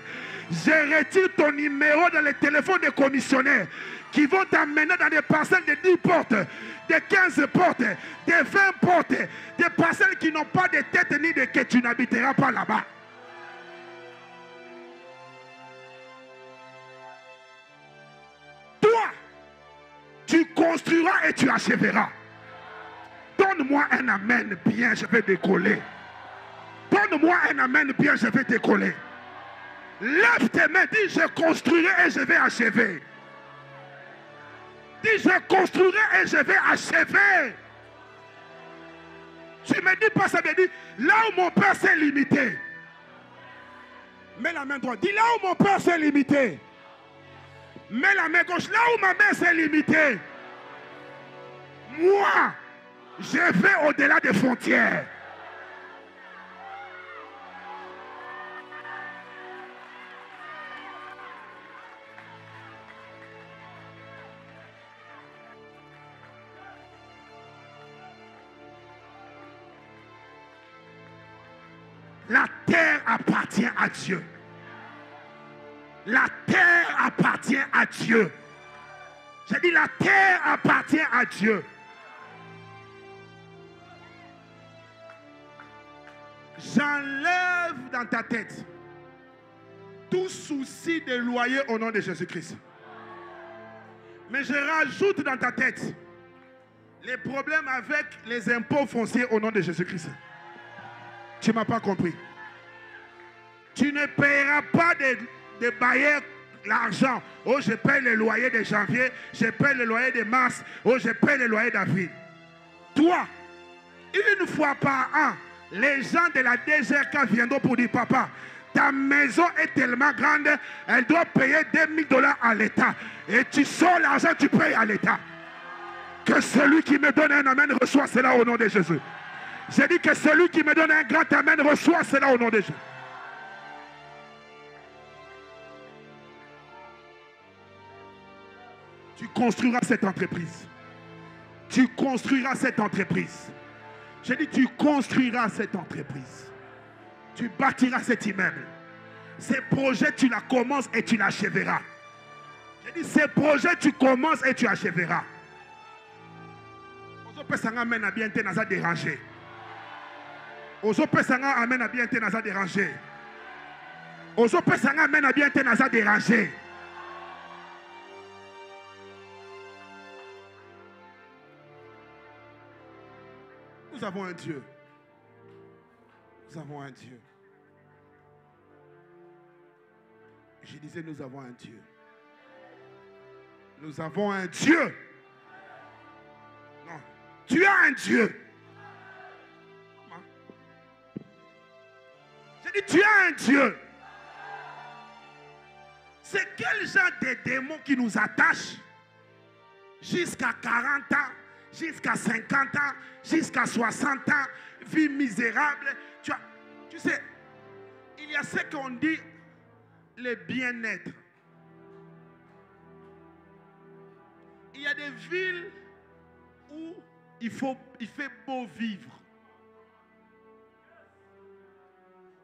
Je retire ton numéro dans le téléphone des commissionnaires qui vont t'amener dans des parcelles de 10 portes, de 15 portes, de 20 portes, des parcelles qui n'ont pas de tête ni de queue. Tu n'habiteras pas là-bas. Toi, tu construiras et tu achèveras. Donne-moi un amen bien, je vais décoller. Donne-moi un amen bien, je vais décoller. Lève tes mains, dis je construirai et je vais achever. Dis, je construirai et je vais achever. Tu me dis pas ça, me dis, là où mon père s'est limité. Mets la main droite. Dis là où mon père s'est limité. Mets la main gauche là où ma main s'est limitée. Moi, je vais au-delà des frontières. À Dieu. La terre appartient à Dieu. J'ai dit la terre appartient à Dieu. J'enlève dans ta tête tout souci de loyer au nom de Jésus-Christ. Mais je rajoute dans ta tête les problèmes avec les impôts fonciers au nom de Jésus-Christ. Tu ne m'as pas compris. Tu ne paieras pas de, de bailleurs l'argent. Oh, je paye le loyer de janvier, je paye le loyer de mars, oh, je paye le loyer d'avril. Toi, une fois par an, les gens de la DGRK viendront pour dire, papa, ta maison est tellement grande, elle doit payer 2000 dollars à l'État. Et tu sors l'argent, tu payes à l'État. Que celui qui me donne un amen reçoit cela au nom de Jésus. J'ai dit que celui qui me donne un grand amen reçoit cela au nom de Jésus. Construiras cette entreprise. Tu construiras cette entreprise. J'ai dit, tu construiras cette entreprise. Tu bâtiras cet immeuble. Ces projets, tu la commences et tu l'achèveras. J'ai dit, ces projets, tu commences et tu achèveras. Ozopesanga amen na bien te naza déranger. Ozopesanga amen na bien te naza déranger. Ozopesanga amen na bien te naza déranger. Nous avons un Dieu. Nous avons un Dieu. Je disais, nous avons un Dieu. Nous avons un Dieu. Non, tu as un Dieu. J'ai dit, tu as un Dieu. C'est quel genre de démons qui nous attachent jusqu'à 40 ans, jusqu'à 50 ans, jusqu'à 60 ans, vie misérable. Tu, as- tu sais, il y a ce qu'on dit le bien-être. Il y a des villes où il, faut, il fait beau vivre.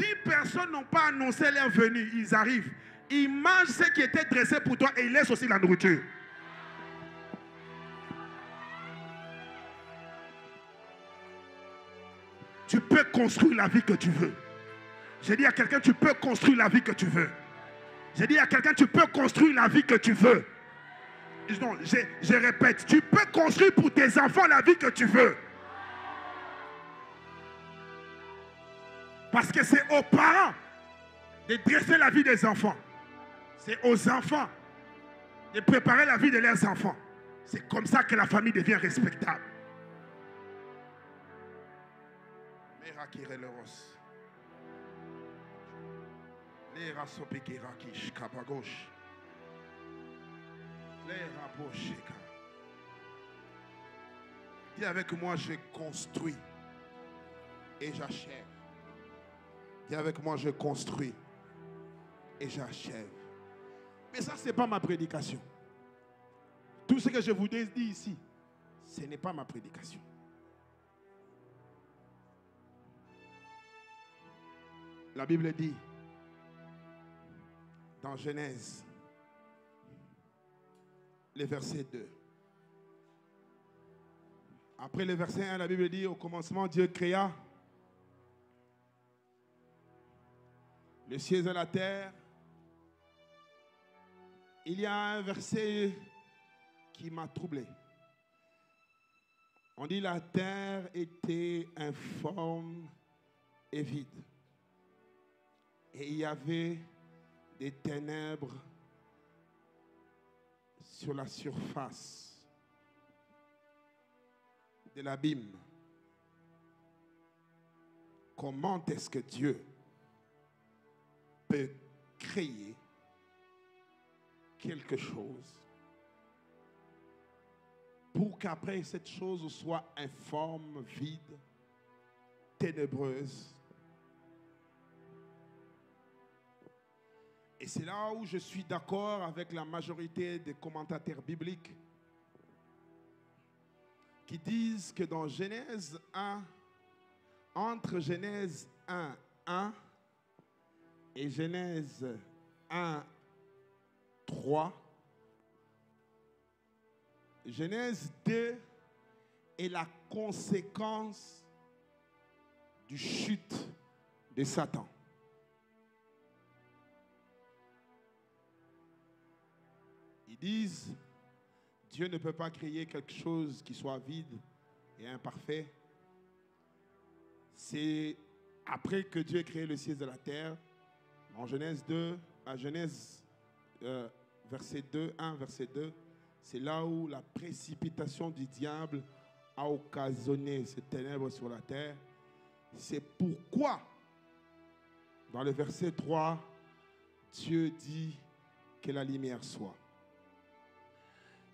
Dix personnes n'ont pas annoncé leur venue, ils arrivent. Ils mangent ce qui était dressé pour toi et ils laissent aussi la nourriture. Tu peux construire la vie que tu veux. J'ai dit à quelqu'un, tu peux construire la vie que tu veux. J'ai dit à quelqu'un, tu peux construire la vie que tu veux. Non, je, je répète, tu peux construire pour tes enfants la vie que tu veux. Parce que c'est aux parents de dresser la vie des enfants. C'est aux enfants de préparer la vie de leurs enfants. C'est comme ça que la famille devient respectable. Dis avec moi, je construis et j'achève. Avec moi, je construis et j'achève. Mais ça, ce n'est pas ma prédication. Tout ce que je vous dis ici, ce n'est pas ma prédication. La Bible dit dans Genèse, le verset 2. Après le verset 1, la Bible dit, au commencement, Dieu créa les cieux et la terre. Il y a un verset qui m'a troublé. On dit la terre était informe et vide. Et il y avait des ténèbres sur la surface de l'abîme. Comment est-ce que Dieu peut créer quelque chose pour qu'après cette chose soit informe, vide, ténébreuse. Et c'est là où je suis d'accord avec la majorité des commentateurs bibliques qui disent que dans Genèse 1, entre Genèse 1, 1 et Genèse 1, 3, Genèse 2 est la conséquence du chute de Satan. Ils disent, Dieu ne peut pas créer quelque chose qui soit vide et imparfait. C'est après que Dieu a créé le ciel et la terre, en Genèse 2, à Genèse euh, verset 2, 1, verset 2, c'est là où la précipitation du diable a occasionné ces ténèbres sur la terre. C'est pourquoi, dans le verset 3, Dieu dit que la lumière soit.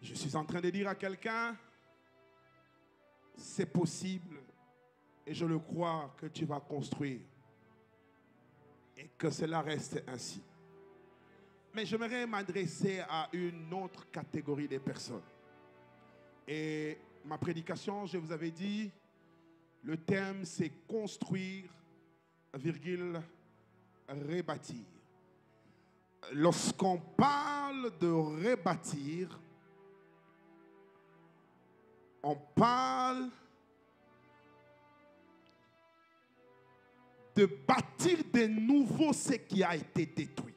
Je suis en train de dire à quelqu'un, c'est possible et je le crois que tu vas construire et que cela reste ainsi. Mais j'aimerais m'adresser à une autre catégorie de personnes. Et ma prédication, je vous avais dit, le thème c'est construire, virgule, rebâtir. Lorsqu'on parle de rebâtir, on parle de bâtir de nouveau ce qui a été détruit.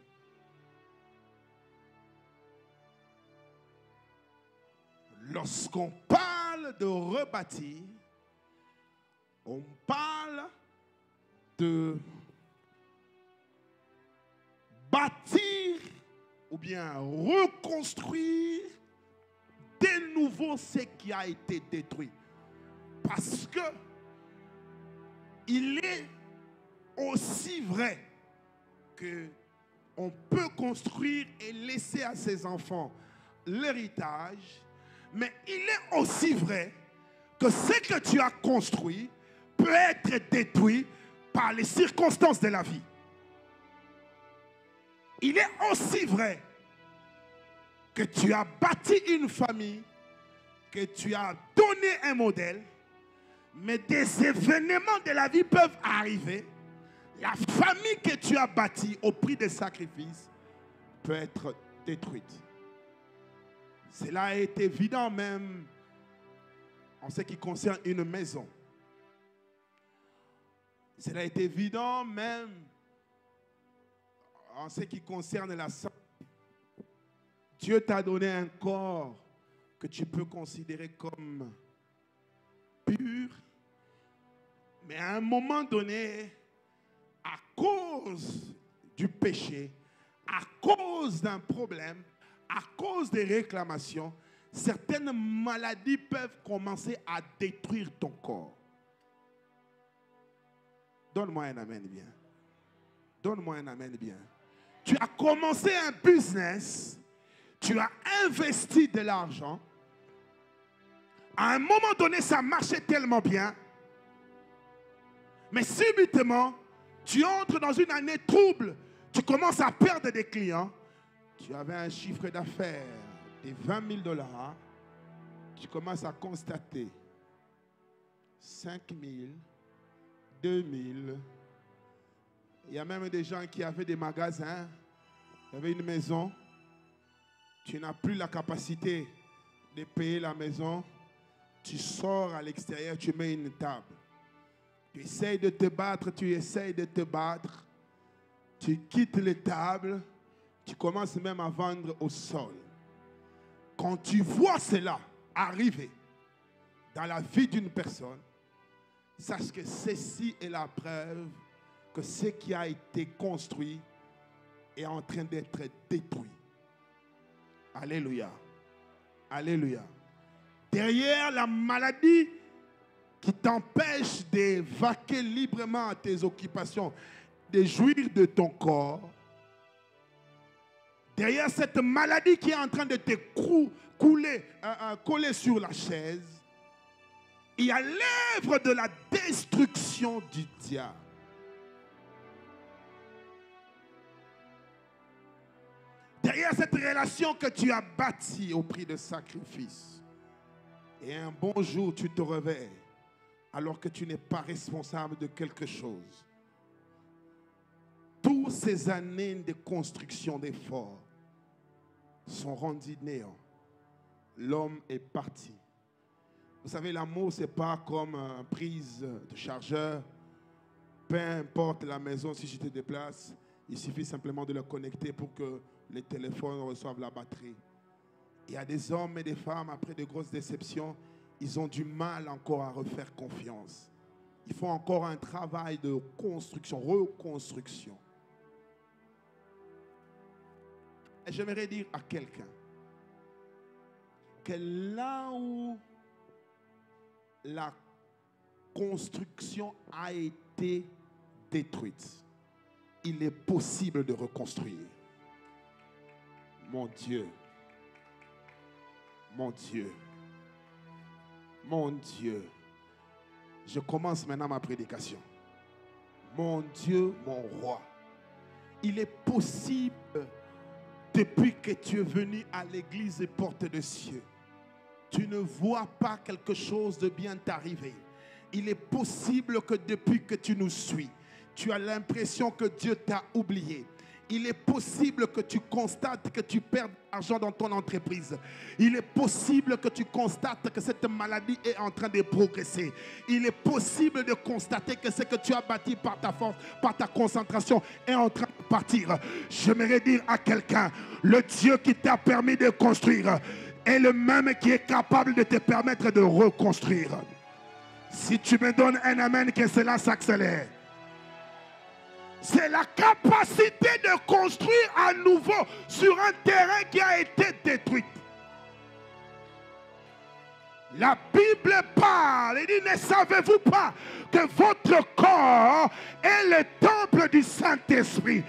Lorsqu'on parle de rebâtir, on parle de bâtir ou bien reconstruire de nouveau ce qui a été détruit. Parce que il est aussi vrai que on peut construire et laisser à ses enfants l'héritage, mais il est aussi vrai que ce que tu as construit peut être détruit par les circonstances de la vie. Il est aussi vrai que tu as bâti une famille, que tu as donné un modèle, mais des événements de la vie peuvent arriver. La famille que tu as bâtie au prix des sacrifices peut être détruite. Cela est évident même en ce qui concerne une maison. Cela est évident même en ce qui concerne la santé. Dieu t'a donné un corps que tu peux considérer comme pur, mais à un moment donné, cause du péché, à cause d'un problème, à cause des réclamations, certaines maladies peuvent commencer à détruire ton corps. Donne-moi un amen bien. Donne-moi un amen bien. Tu as commencé un business, tu as investi de l'argent. À un moment donné, ça marchait tellement bien. Mais subitement, tu entres dans une année trouble. Tu commences à perdre des clients tu avais un chiffre d'affaires de 20 000 dollars, tu commences à constater 5 000, 2 000. Il y a même des gens qui avaient des magasins, avait une maison. Tu n'as plus la capacité de payer la maison. Tu sors à l'extérieur, tu mets une table. Tu essayes de te battre, tu essayes de te battre. Tu quittes les tables tu commences même à vendre au sol. quand tu vois cela arriver dans la vie d'une personne, sache que ceci est la preuve que ce qui a été construit est en train d'être détruit. Alléluia. Alléluia. Derrière la maladie qui t'empêche de vaquer librement à tes occupations, de jouir de ton corps, derrière cette maladie qui est en train de te couler, euh, euh, coller sur la chaise, il y a l'œuvre de la destruction du diable. Derrière cette relation que tu as bâtie au prix de sacrifice, et un bon jour tu te réveilles alors que tu n'es pas responsable de quelque chose. Toutes ces années de construction d'efforts sont rendues néant. L'homme est parti. Vous savez, l'amour, ce n'est pas comme une prise de chargeur. Peu importe la maison, si je te déplace, il suffit simplement de le connecter pour que les téléphones reçoivent la batterie. Il y a des hommes et des femmes, après de grosses déceptions, ils ont du mal encore à refaire confiance. Il faut encore un travail de construction, reconstruction. Et j'aimerais dire à quelqu'un que là où la construction a été détruite, il est possible de reconstruire. Mon Dieu, mon Dieu. Mon Dieu, je commence maintenant ma prédication. Mon Dieu, mon roi, il est possible, depuis que tu es venu à l'église et porte de cieux, tu ne vois pas quelque chose de bien t'arriver. Il est possible que depuis que tu nous suis, tu as l'impression que Dieu t'a oublié il est possible que tu constates que tu perds de dans ton entreprise. Il est possible que tu constates que cette maladie est en train de progresser. Il est possible de constater que ce que tu as bâti par ta force, par ta concentration est en train de partir. J'aimerais dire à quelqu'un, le Dieu qui t'a permis de construire est le même qui est capable de te permettre de reconstruire. Si tu me donnes un amen, que cela s'accélère c'est la capacité de construire à nouveau sur un terrain qui a été détruit. La Bible parle, et dit, ne savez-vous pas que votre corps est le temple du Saint-Esprit?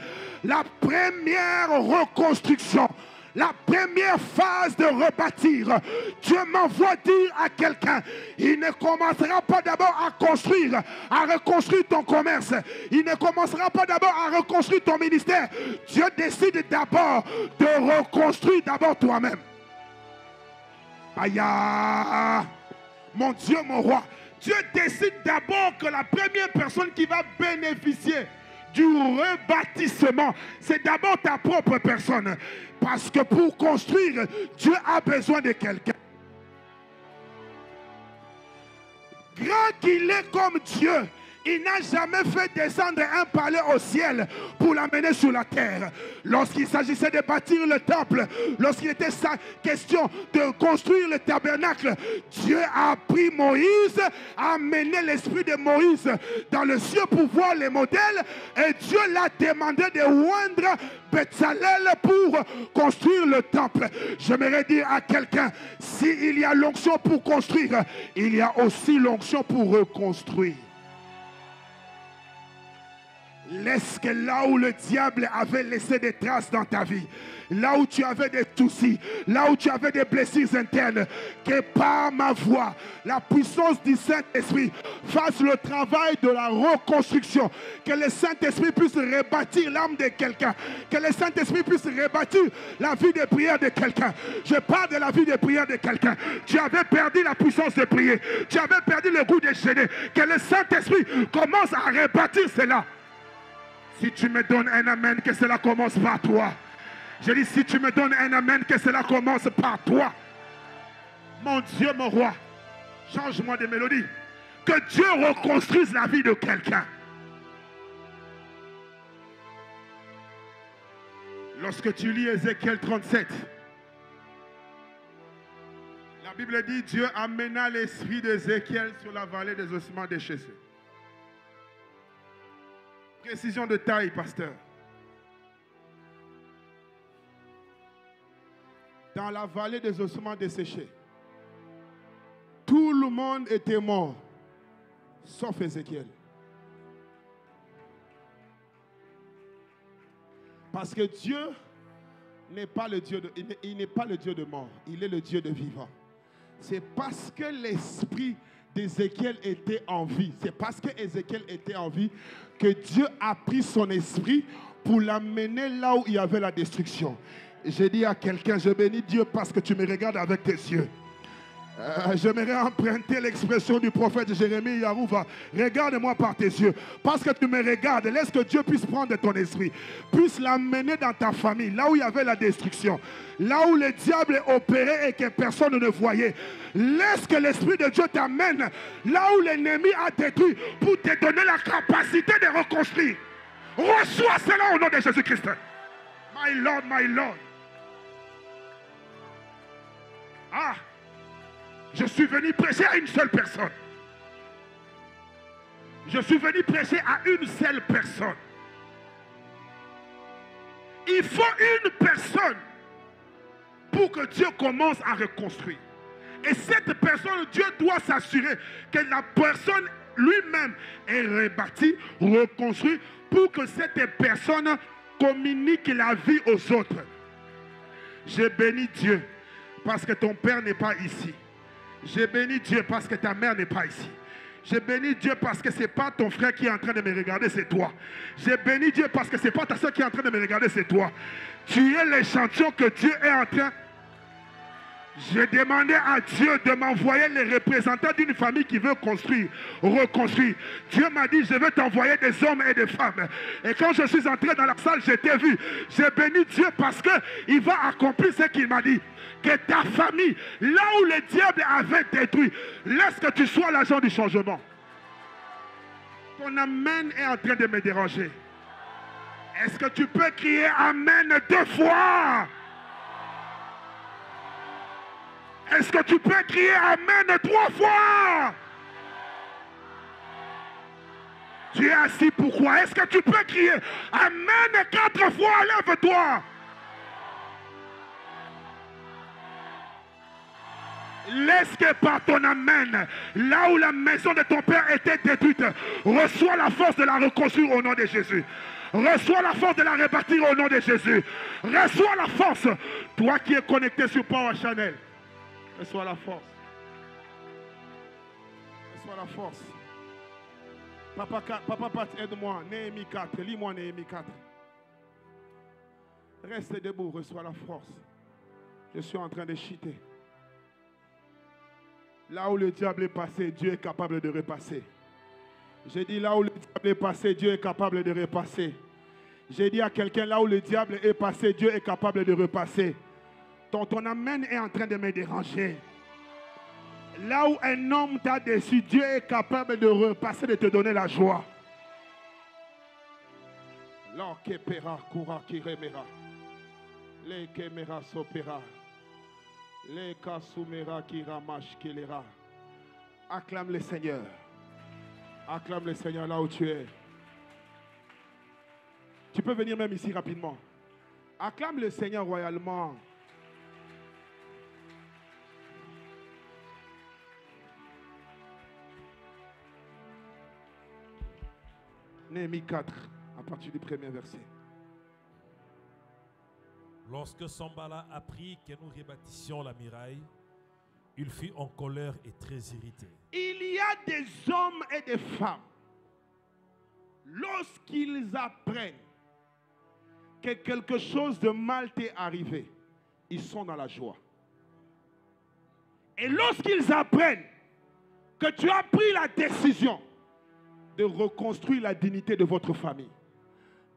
La première reconstruction la première phase de rebâtir. Dieu m'envoie dire à quelqu'un, il ne commencera pas d'abord à construire, à reconstruire ton commerce. Il ne commencera pas d'abord à reconstruire ton ministère. Dieu décide d'abord de reconstruire d'abord toi-même. Aïe, mon Dieu, mon roi. Dieu décide d'abord que la première personne qui va bénéficier du rebâtissement, c'est d'abord ta propre personne. Parce que pour construire, Dieu a besoin de quelqu'un. Grand qu'il est comme Dieu, il n'a jamais fait descendre un palais au ciel pour l'amener sur la terre. Lorsqu'il s'agissait de bâtir le temple, lorsqu'il était sa question de construire le tabernacle, Dieu a pris Moïse, a amené l'esprit de Moïse dans le ciel pour voir les modèles et Dieu l'a demandé de oindre Betzalel pour construire le temple. J'aimerais dire à quelqu'un, s'il y a l'onction pour construire, il y a aussi l'onction pour reconstruire. Laisse que là où le diable avait laissé des traces dans ta vie, là où tu avais des soucis, là où tu avais des blessures internes, que par ma voix, la puissance du Saint-Esprit fasse le travail de la reconstruction. Que le Saint-Esprit puisse rebâtir l'âme de quelqu'un. Que le Saint-Esprit puisse rebâtir la vie de prière de quelqu'un. Je parle de la vie de prière de quelqu'un. Tu avais perdu la puissance de prier. Tu avais perdu le goût de gêner. Que le Saint-Esprit commence à rebâtir cela. Si tu me donnes un amen, que cela commence par toi. Je dis, si tu me donnes un amen, que cela commence par toi. Mon Dieu, mon roi, change-moi de mélodie. Que Dieu reconstruise la vie de quelqu'un. Lorsque tu lis Ézéchiel 37, Bible dit Dieu amena l'esprit d'Ézéchiel sur la vallée des ossements déchaissés. Précision de taille, pasteur. Dans la vallée des ossements desséchés, tout le monde était mort, sauf Ézéchiel. Parce que Dieu n'est pas le Dieu de, n'est pas le Dieu de mort, il est le Dieu de vivant. C'est parce que l'esprit d'Ézéchiel était en vie, c'est parce que Ézéchiel était en vie que Dieu a pris son esprit pour l'amener là où il y avait la destruction. J'ai dit à quelqu'un, je bénis Dieu parce que tu me regardes avec tes yeux. Euh, j'aimerais emprunter l'expression du prophète Jérémie Yarouva. Regarde-moi par tes yeux. Parce que tu me regardes, laisse que Dieu puisse prendre ton esprit, puisse l'amener dans ta famille, là où il y avait la destruction, là où le diable opérait et que personne ne voyait. Laisse que l'esprit de Dieu t'amène là où l'ennemi a détruit pour te donner la capacité de reconstruire. Reçois cela au nom de Jésus-Christ. My Lord, my Lord. Ah! Je suis venu prêcher à une seule personne. Je suis venu prêcher à une seule personne. Il faut une personne pour que Dieu commence à reconstruire. Et cette personne, Dieu doit s'assurer que la personne lui-même est rebâtie, reconstruite, pour que cette personne communique la vie aux autres. Je bénis Dieu parce que ton Père n'est pas ici. J'ai béni Dieu parce que ta mère n'est pas ici. J'ai béni Dieu parce que ce n'est pas ton frère qui est en train de me regarder, c'est toi. J'ai béni Dieu parce que ce n'est pas ta soeur qui est en train de me regarder, c'est toi. Tu es l'échantillon que Dieu est en train. J'ai demandé à Dieu de m'envoyer les représentants d'une famille qui veut construire, reconstruire. Dieu m'a dit, je vais t'envoyer des hommes et des femmes. Et quand je suis entré dans la salle, je t'ai vu. J'ai béni Dieu parce qu'il va accomplir ce qu'il m'a dit que ta famille, là où le diable avait détruit, laisse que tu sois l'agent du changement. Ton Amen est en train de me déranger. Est-ce que tu peux crier Amen deux fois? Est-ce que tu peux crier Amen trois fois? Tu es assis pourquoi? Est-ce que tu peux crier Amen quatre fois? Lève-toi. Laisse que par ton amène, là où la maison de ton père était détruite, reçois la force de la reconstruire au nom de Jésus. Reçois la force de la répartir au nom de Jésus. Reçois la force. Toi qui es connecté sur Power Channel. Reçois la force. Reçois la force. Papa, papa aide-moi. Néhémie 4. Lis-moi Néhémie 4. Reste debout. Reçois la force. Je suis en train de chiter. Là où le diable est passé, Dieu est capable de repasser. J'ai dit là où le diable est passé, Dieu est capable de repasser. J'ai dit à quelqu'un là où le diable est passé, Dieu est capable de repasser. Ton, ton amène est en train de me déranger. Là où un homme t'a déçu, Dieu est capable de repasser, de te donner la joie. Le sopera. Les qui. Acclame le Seigneur. Acclame le Seigneur là où tu es. Tu peux venir même ici rapidement. Acclame le Seigneur royalement. Néhémie 4, à partir du premier verset. Lorsque Sambala apprit que nous rebâtissions la muraille, il fut en colère et très irrité. Il y a des hommes et des femmes, lorsqu'ils apprennent que quelque chose de mal t'est arrivé, ils sont dans la joie. Et lorsqu'ils apprennent que tu as pris la décision de reconstruire la dignité de votre famille,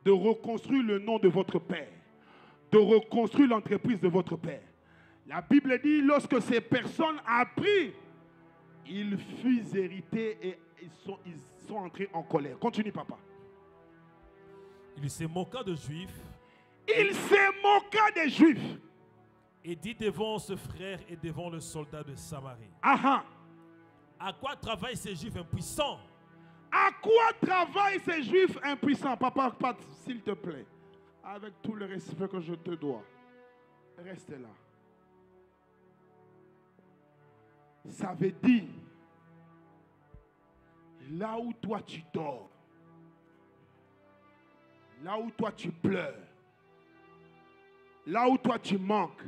de reconstruire le nom de votre père, de reconstruire l'entreprise de votre père. La Bible dit, lorsque ces personnes apprirent, ils furent hérités et ils sont, ils sont entrés en colère. Continue, papa. Il se moqua de Juifs. Il se moqua des Juifs. et dit devant ce frère et devant le soldat de Samarie, Ah ah. à quoi travaillent ces juifs impuissants? À quoi travaillent ces juifs impuissants? Papa, s'il te plaît, avec tout le respect que je te dois, reste là. Ça veut dire, là où toi tu dors, là où toi tu pleures, là où toi tu manques,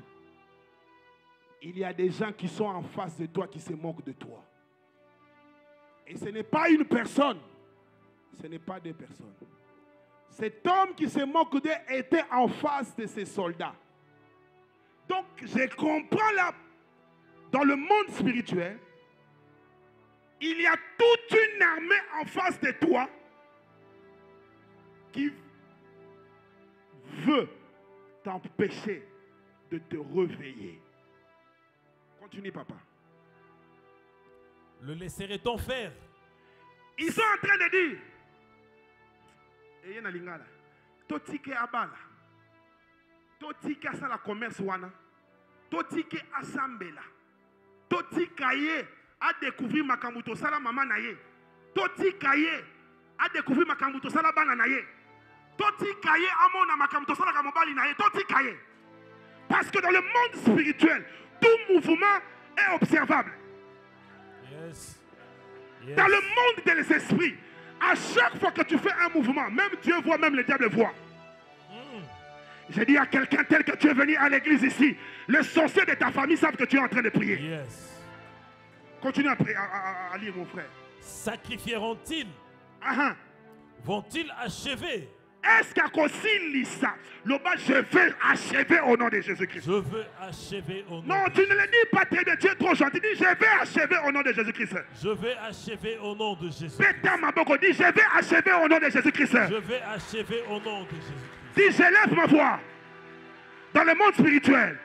il y a des gens qui sont en face de toi qui se moquent de toi. Et ce n'est pas une personne. Ce n'est pas des personnes. Cet homme qui se moque d'eux était en face de ses soldats. Donc, je comprends là, dans le monde spirituel, il y a toute une armée en face de toi qui veut t'empêcher de te réveiller. Continue, papa. Le laisserait-on faire Ils sont en train de dire eye na lingala. Totike abala. Totike asala commerce wana. Totike asambela. Totika ye adécouvrir makambo tosala mama na ye. Totika ye adécouvrir makambo tosala bana na ye. Totika ye amona makambo tosalaka mobali na ye. Totika ye. Parce que dans le monde spirituel tout mouvement est observable. Yes. Dans Yes. le monde des esprits, à chaque fois que tu fais un mouvement, même Dieu voit, même le diable voit. J'ai dit à quelqu'un tel que tu es venu à l'église ici, les sorciers de ta famille savent que tu es en train de prier. Yes. Continue à, prier- à- à- à lire, mon frère. Sacrifieront-ils? Ah, ah. Vont-ils achever? Est-ce qu'à Lisa, le bas, je vais achever au nom de Jésus-Christ Je veux achever au nom Non, tu ne le dis pas tu es trop gentil. Dis, je vais achever au nom de Jésus-Christ. Je vais achever au nom de Jésus. Pétain ma bouche, dis, je vais achever au nom de Jésus-Christ. Je vais achever au nom de Jésus. Dis, je lève ma voix. Dans le monde spirituel,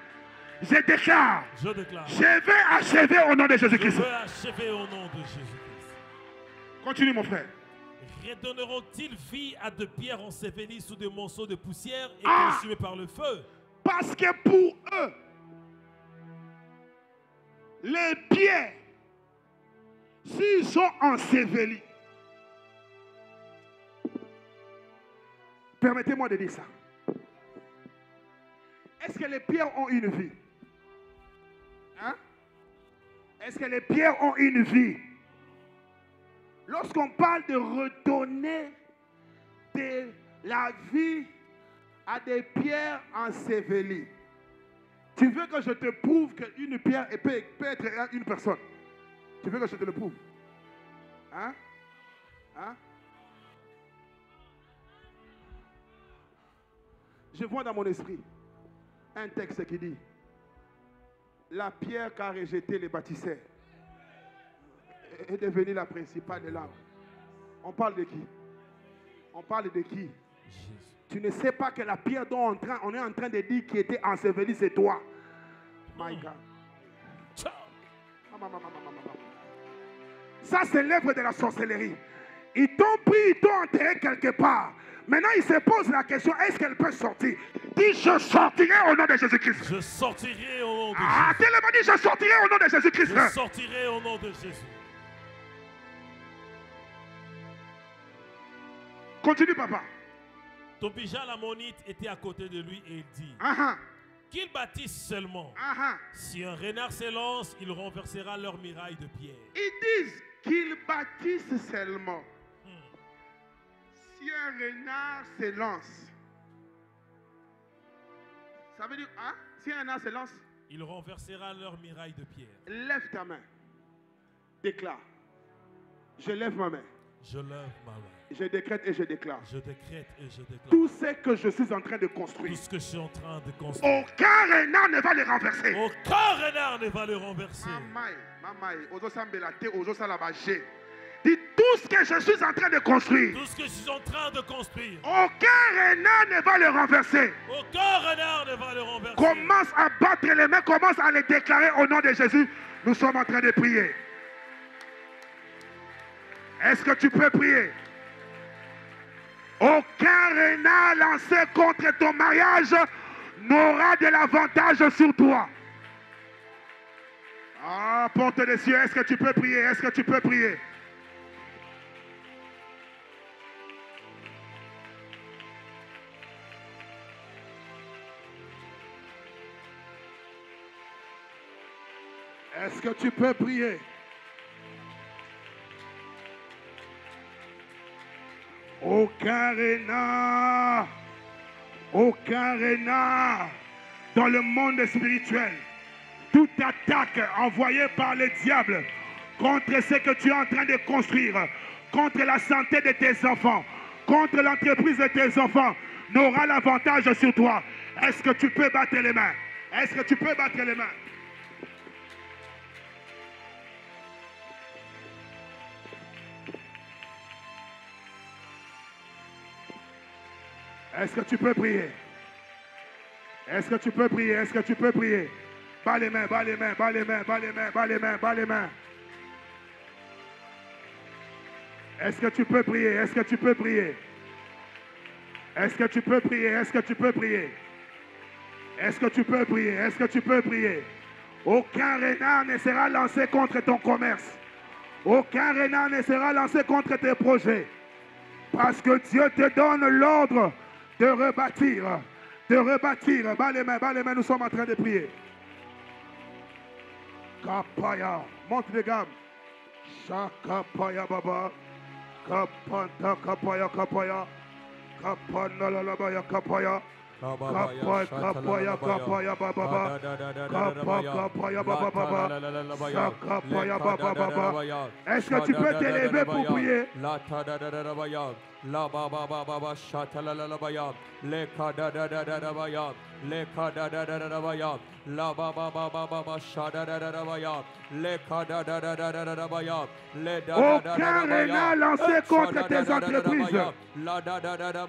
je déclare, Je déclare. je vais achever au nom de Je Jésus-Christ. veux achever au nom de Jésus-Christ. Continue, mon frère. Redonneront-ils vie à de pierres ensevelies sous des morceaux de poussière et Ah! consumées par le feu? Parce que pour eux, les pierres, s'ils sont ensevelis, permettez-moi de dire ça. Est-ce que les pierres ont une vie? Hein? Est-ce que les pierres ont une vie? Lorsqu'on parle de redonner de la vie à des pierres ensevelies, tu veux que je te prouve qu'une pierre peut, être une personne. Tu veux que je te le prouve. Hein? Hein? Je vois dans mon esprit un texte qui dit La pierre qu'a rejeté les bâtisseurs est devenue la principale de l'arbre. On parle de qui? On parle de qui? Jésus. tu ne sais pas que la pierre dont on, est en train de dire qui était ensevelie, c'est toi. My God. Ça, c'est l'œuvre de la sorcellerie. Ils t'ont pris, ils t'ont enterré quelque part. Maintenant, ils se posent la question est-ce qu'elle peut sortir? Dis je sortirai au nom de Jésus-Christ. Je sortirai au nom de Ah, Jésus. tellement dit je sortirai au nom de Jésus-Christ. Je sortirai au nom de Jésus. Continue, papa. Tobija l'ammonite était à côté de lui et il dit Ah, ah, Qu'ils bâtissent seulement. ah. Si un renard s'élance, il renversera leur miraille de pierre. Ils disent qu'ils bâtissent seulement. Hmm. Si un renard se lance, ça veut dire, hein? Si un renard se lance, Il renversera leur miraille de pierre. lève ta main. Déclare. Je lève ma main. Je lève ma main. Je décrète et je déclare. Je décrète et je déclare. Tout ce que je suis en train de Tout construire, ce que je suis en train de construire. aucun renard ne va le renverser. Aucun renard ne va le renverser. Mamaï, mamaï, ozosambela te, ozosala ba jet. Dis tout ce que je suis en train de construire. Tout ce que je suis en train de construire. Aucun renard ne va le renverser. Aucun renard ne va le renverser. Commence à battre les mains, commence à les déclarer au nom de Jésus. Nous sommes en train de prier. Est-ce que tu peux prier? Aucun renard lancé contre ton mariage n'aura de l'avantage sur toi. Ah, porte des cieux, est-ce que tu peux prier? Est-ce que tu peux prier? Est-ce que tu peux prier? Aucun renard, aucun renard dans le monde spirituel, toute attaque envoyée par le diable contre ce que tu es en train de construire, contre la santé de tes enfants, contre l'entreprise de tes enfants, n'aura l'avantage sur toi. Est-ce que tu peux battre les mains? Est-ce que tu peux battre les mains? Est-ce que tu peux prier? Est-ce que tu peux prier? Est-ce que tu peux prier? Bas les mains, bas les mains, bas les mains, bas les mains, bas les mains, bas les mains. Est-ce que tu peux prier? Est-ce que tu peux prier? Est-ce que tu peux prier? Est-ce que tu peux prier? Est-ce que tu peux prier? Est-ce que tu peux prier? Aucun renard ne sera lancé contre ton commerce. Aucun renard ne sera lancé contre tes projets. Parce que Dieu te donne l'ordre de rebâtir, de rebâtir. Bas les mains, bas les mains, nous sommes en train de prier. Kapaya, monte les gammes. Shakapaya baba. Kapanta kapaya kapaya. Kapana la la baya kapaya. Kapaya kapaya kapaya baba. Kapa kapaya baba baba. Shakapaya baba baba. Est-ce que tu peux t'élever pour prier? La ba ba ba ba ba sha ta la la la ba ya. Le ka da da da da da ba ya. Leka da da da Le da lancé contre tes entreprises. La da da da da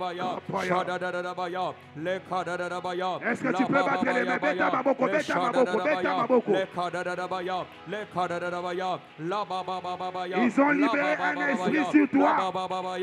Est-ce que tu peux battre les mains Beta La ba ba ba ba. Ils ont libéré un esprit sur toi. La ba ba ba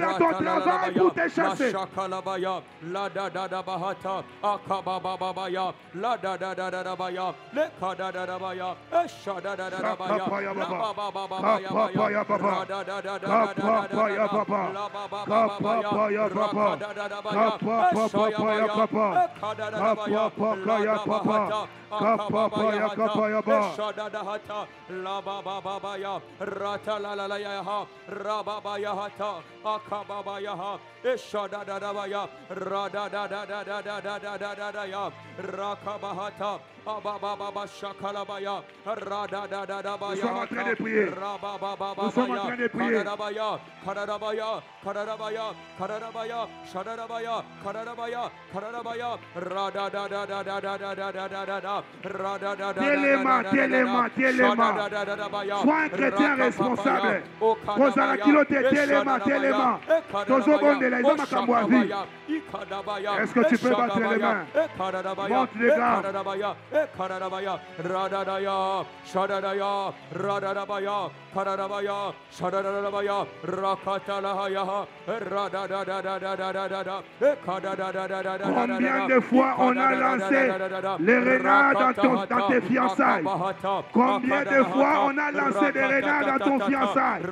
dans ton travail pour te chasser. La shaka la ba ya. La da da da ba ha ta. Aka ba ba ba ba ya. La da da da da da ba ya. Le ka da da da ba ya. Eh, sha da da da da ba ya. Kapaya La baba. ba ba ba ba ba ya ba Kapaya ya. baba. Ra da da da da da da da da Kapaya da. baba. La ba ba ba ba ba ya. Kapaya Ra baba. ka da da da ba ya. Kapapa Eh, sha ya ba papaya ya. kapa. Eh, ka da da da ba ya. Kapapa La kaya da ba papa. ha ta. Aka ba ba ya Kapapaya ha ta. kapaya ba. Eh, sha da da ha ta. La ba ba ba ba ya. Ra ta la la la ya ha. Ra ba ba ya ha ta. Aka ba ba ya ha. Eh, sha da da da ba ya. Ra da da da da da da da da da da da ya. Ra ka ba ha ta. Aba ba ba ba shakala ba ya. Ra da da da da ba Nous ya. sommes en ha train ta. de prier. Ra ba ba ba ba Nous ba sommes en ya. train de prier. Kararabaya, Kararabaya, Kararabaya, Kararabaya, Shadarabaya, Kararabaya, Kararabaya, Rada da da da da da da da da da da da, Rada da da da Tiens-les-mains, da da da tiens-les-mains, da tiens-les-mains. Shada da da da ba ya, Sois un chrétien Rakapapaya, responsable. Okadabaya, Kozala kilote, tiens-les-mains, tiens-les-mains. Ekadabaya, Tozobondela, ils ont makambo à est-ce que tu Combien de fois on a lancé les renards dans, tes fiançailles? Combien de fois on a lancé des renards dans ton fiançailles?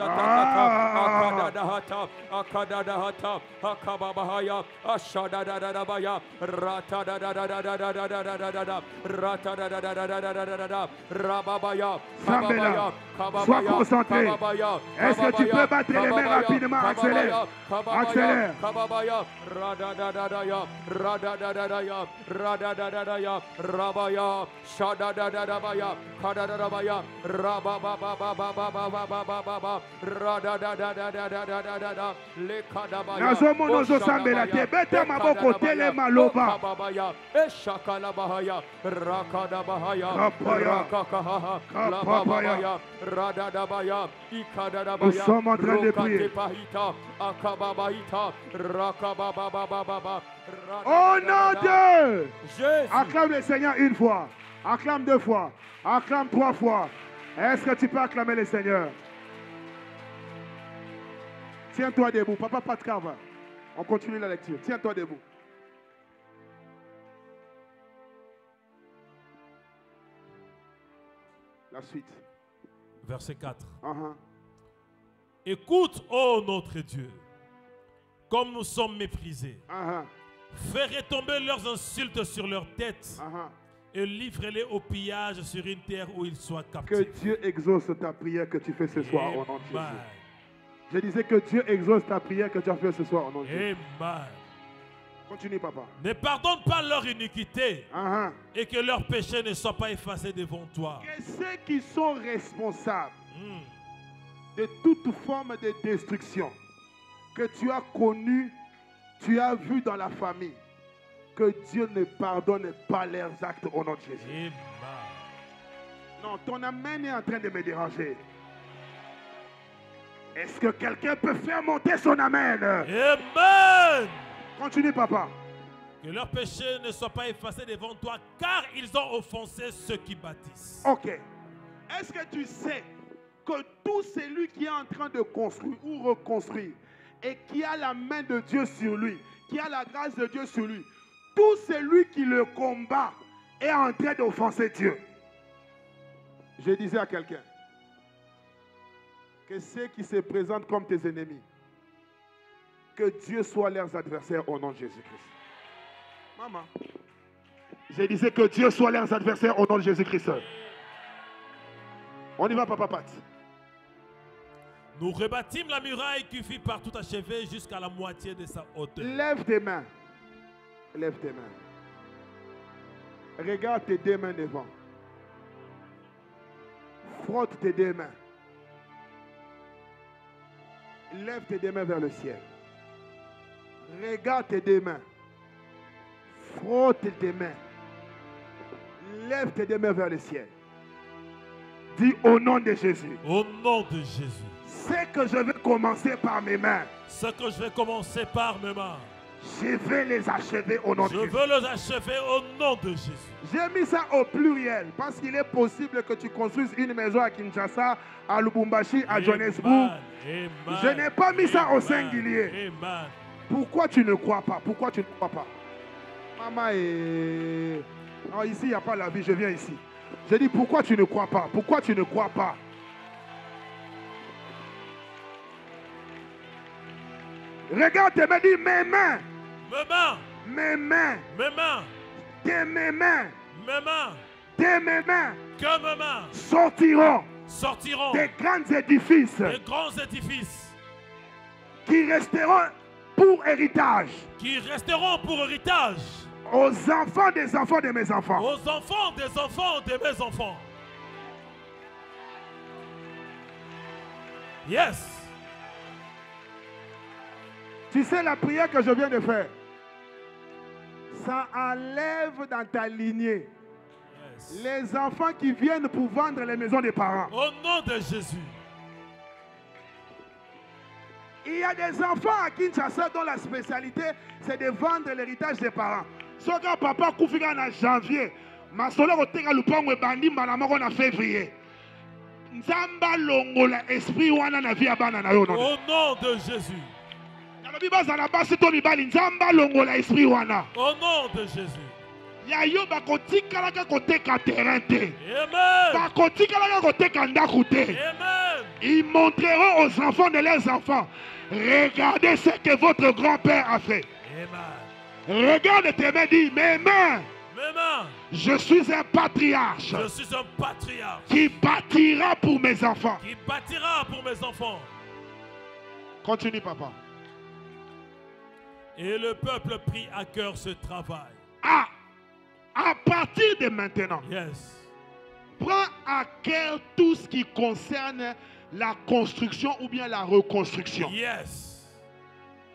Ah! Akadadahata, Akababahaya, Ashadadadadabaya, Ratadadadadadadadadadada, Ratadadadadadadadada, Rababaya, Kababaya, sois concentré. Est-ce que tu peux battre les mains rapidement Accélère. Accélère. Kababaya, nous sommes en train de prier. Au nom de acclame le Seigneur une fois acclame deux fois acclame trois fois. Est-ce que tu peux acclamer le Seigneur? Tiens-toi debout, Papa Pat on continue la lecture. Tiens-toi debout. La suite. Verset 4. Uh-huh. Écoute, ô notre Dieu, comme nous sommes méprisés. Uh-huh. Fais retomber leurs insultes sur leurs têtes Uh-huh. et livre-les au pillage sur une terre où ils soient Que captifs. Dieu exauce ta prière que tu fais ce soir au nom de. Jésus. Je disais que Dieu exauce ta prière que tu as fait ce soir au nom de Jésus. Amen. Continue, papa. Ne pardonne pas leur iniquité Uh-huh. et que leurs péchés ne soient pas effacés devant toi. Que ceux qui sont responsables Hmm. de toute forme de destruction que tu as connue, tu as vu dans la famille, que Dieu ne pardonne pas leurs actes au nom de Jésus. Amen. Non, ton amen est en train de me déranger. Est-ce que quelqu'un peut faire monter son amen? Amen. Continue, papa. Que leurs péchés ne soient pas effacés devant toi, car ils ont offensé ceux qui bâtissent. Ok. Est-ce que tu sais que tout celui qui est en train de construire ou reconstruire et qui a la main de Dieu sur lui, qui a la grâce de Dieu sur lui, tout celui qui le combat est en train d'offenser Dieu? Je disais à quelqu'un que ceux qui se présentent comme tes ennemis, que Dieu soit leurs adversaires au nom de Jésus-Christ. Maman. Je disais que Dieu soit leurs adversaires au nom de Jésus-Christ. On y va, papa Pat. Nous rebâtîmes la muraille qui fut partout achevée jusqu'à la moitié de sa hauteur. Lève tes mains. Lève tes mains. Regarde tes deux mains devant. Frotte tes deux mains. Lève tes deux mains vers le ciel. Regarde tes deux mains. Frotte tes mains. Lève tes deux mains vers le ciel. Dis au nom de Jésus. Au nom de Jésus. C'est que je vais commencer par mes mains. Ce que je vais commencer par mes mains. Je vais les achever au nom de Je Jésus. veux les achever au nom de Jésus. J'ai mis ça au pluriel parce qu'il est possible que tu construises une maison à Kinshasa, à Lubumbashi, à Johannesburg. Je n'ai pas mis ça au singulier. Amen. Pourquoi tu ne crois pas? Pourquoi tu ne crois pas? Maman est... Non, ici, il n'y a pas la vie, je viens ici. Je dis, pourquoi tu ne crois pas? Pourquoi tu ne crois pas? Regarde tes mains, dis mes mains, Mes mains. mes mains, Mes mains. de mes mains, Mes mains. de mes mains Que mes mains sortiront sortiront des grands édifices des grands édifices qui resteront pour héritage qui resteront pour héritage aux enfants des enfants de mes enfants. aux enfants des enfants de mes enfants. Yes. Tu sais la prière que je viens de faire Ça enlève dans ta lignée Yes. les enfants qui viennent pour vendre les maisons des parents. Au nom de Jésus. Il y a des enfants à Kinshasa dont la spécialité c'est de vendre l'héritage des parents. soki papa akufi kaka na janvier masolo kotenga lupango ebandi mbala moko na février nzambe alongola esprit wana na Au nom de Jésus. Au nom de Jésus. ya yo bakotikalaka koteka terrain te Amen. bakotikalaka koteka ndako te ils montreront aux enfants de leurs enfants regardez ce que votre grand-père a fait Amen. regarde tes mains dis Mes mains. je suis un patriarche Je suis un patriarche qui bâtira pour mes enfants qui bâtira pour mes enfants. continue papa Et le peuple prit à cœur ce travail. ah à partir de maintenant Yes. prends à cœur tout ce qui concerne la construction ou bien la reconstruction Yes.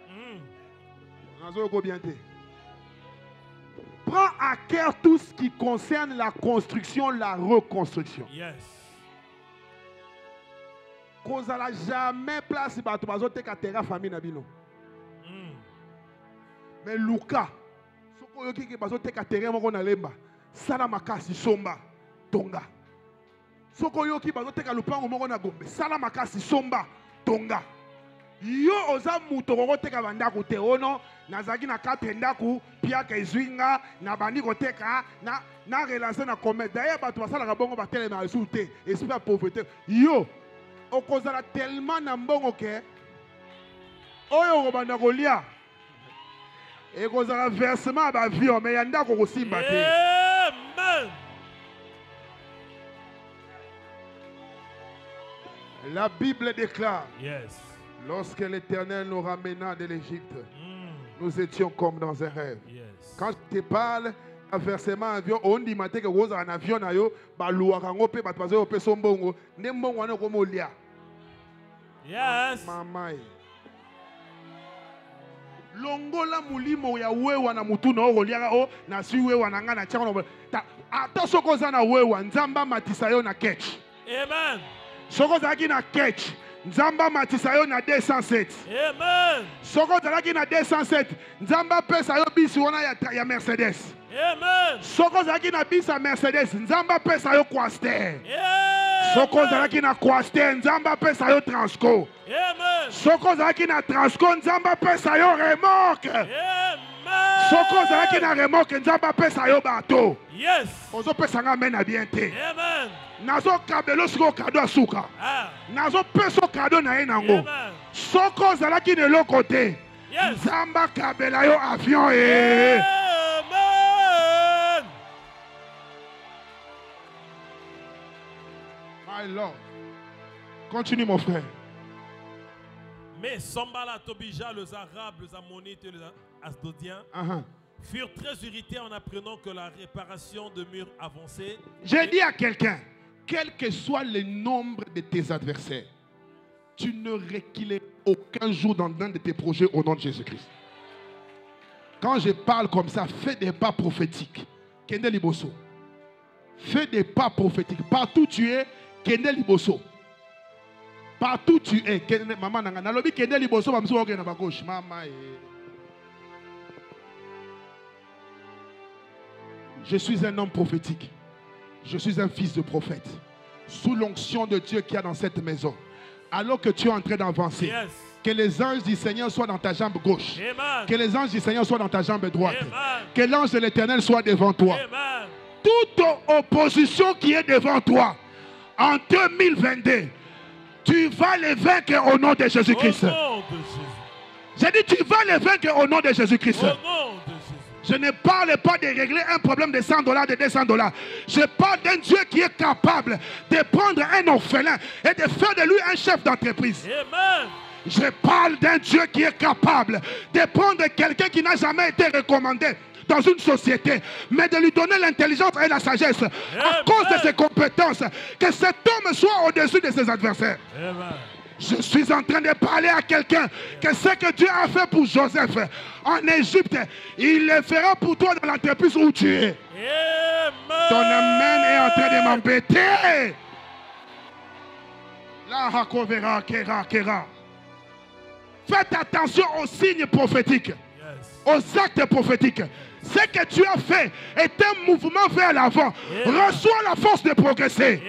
Mm. Te. Prends à cœur tout ce qui concerne la construction, la reconstruction. Yes. kozala jamais place bato famille. Mais luka soki oyokiki bazoteka terrain moko na lemba sala makasi somba tonga. Soki oyoki bazoteka lupango moko na gombe sala makasi somba tonga. Yo oza moto kokoteka bandako te ono. Nazalaki na katre ndako piaka ezwi nga nabandi koteka na na relance na commerce. Daye bato basalaka bongo batelema esu te. Esprit ya pauvreté. Yo okozala tellement na mbongo ke. Oyo okobanda kolia ekozala versement ya bavion me ya ndako kosimba te Amen. la bible déclare Yes. lorsque l'éternel nous ramena de l'égypte Mm. nous étions comme dans un rêve Yes. quand je te parle versement avion ondima te ke kozala na avion na yo baluwaka yango mpe bato bazoyi kopesa mbongo nde mbongo wana okoma olia Yes. Longola molimo ya wewa na mutu na yo koliaka o naswi wewa na ngai na tiango na Ta- ata soki oza na wewa nzambe amatisa yo na ketch Amen. soki ozalaki na ketch nzambe amatisa yo na 207 Amen. soki ozalaki na 207 nzambe apesa yo bisi wana ya, ya mercedes Amen. soki ozalaki na bisi ya mercedes nzambe apesa yo quaster Amen. Soki ozalaki na quaster nzambe apesa yo transco. Soki ozalaki na transco nzambe apesa yo remorke soki ozalaki na remorke nzambe apesa yo bato. Yes. ozopesa nga me na bien te. Nazokabela sikoyo kado ya suka. Ah. nazopesa kado na ye nango. Soki ozalaki na eloko te. Nzambe akabela yo avion e my lord continue mon frère Mais Sambala, Tobija, les Arabes, les Ammonites et les Asdodiens Uh-huh. furent très irrités en apprenant que la réparation de murs avançait. J'ai dit à quelqu'un, quel que soit le nombre de tes adversaires, tu ne recules aucun jour dans l'un de tes projets au nom de Jésus-Christ. Quand je parle comme ça, fais des pas prophétiques. Kende Liboso. Fais des pas prophétiques. Partout où tu es, Kende Liboso. Partout où tu es, Kende- maman nanga. Nalobi Kende Liboso, na. Mama eh. Je suis un homme prophétique. Je suis un fils de prophète. Sous l'onction de Dieu qui est dans cette maison. Alors que tu es en train d'avancer. Yes. Que les anges du Seigneur soient dans ta jambe gauche. Amen. Que les anges du Seigneur soient dans ta jambe droite. Amen. Que l'ange de l'éternel soit devant toi. Amen. Toute opposition qui est devant toi en 2022, tu vas les vaincre au nom de Jésus-Christ. J'ai dit, tu vas les vaincre au nom de Jésus-Christ. Je ne parle pas de régler un problème de 100 dollars, de 200 dollars. Je parle d'un Dieu qui est capable de prendre un orphelin et de faire de lui un chef d'entreprise. Je parle d'un Dieu qui est capable de prendre quelqu'un qui n'a jamais été recommandé dans une société, mais de lui donner l'intelligence et la sagesse à cause de ses compétences. Que cet homme soit au-dessus de ses adversaires. Amen. Je suis en train de parler à quelqu'un que ce que Dieu a fait pour Joseph en Égypte, il le fera pour toi dans l'entreprise où tu es. Amen. Ton amen est en train de m'embêter. Faites attention aux signes prophétiques, aux actes prophétiques. Ce que tu as fait est un mouvement vers l'avant. Reçois la force de progresser.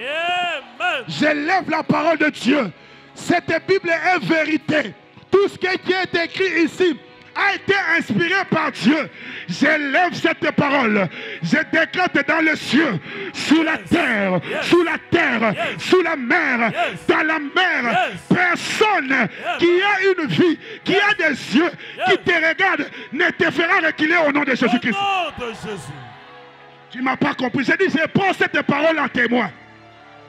J'élève la parole de Dieu. Cette Bible est vérité. Tout ce qui est écrit ici a été inspiré par Dieu. J'élève cette parole. Je décrète dans le ciel, sous la terre, sous la terre, sous la mer, dans la mer. Personne qui a une vie, qui a des yeux, qui te regarde, ne te fera reculer au nom de Jésus-Christ. nom de Jésus. Tu ne m'as pas compris. J'ai dit, je prends cette parole en témoin.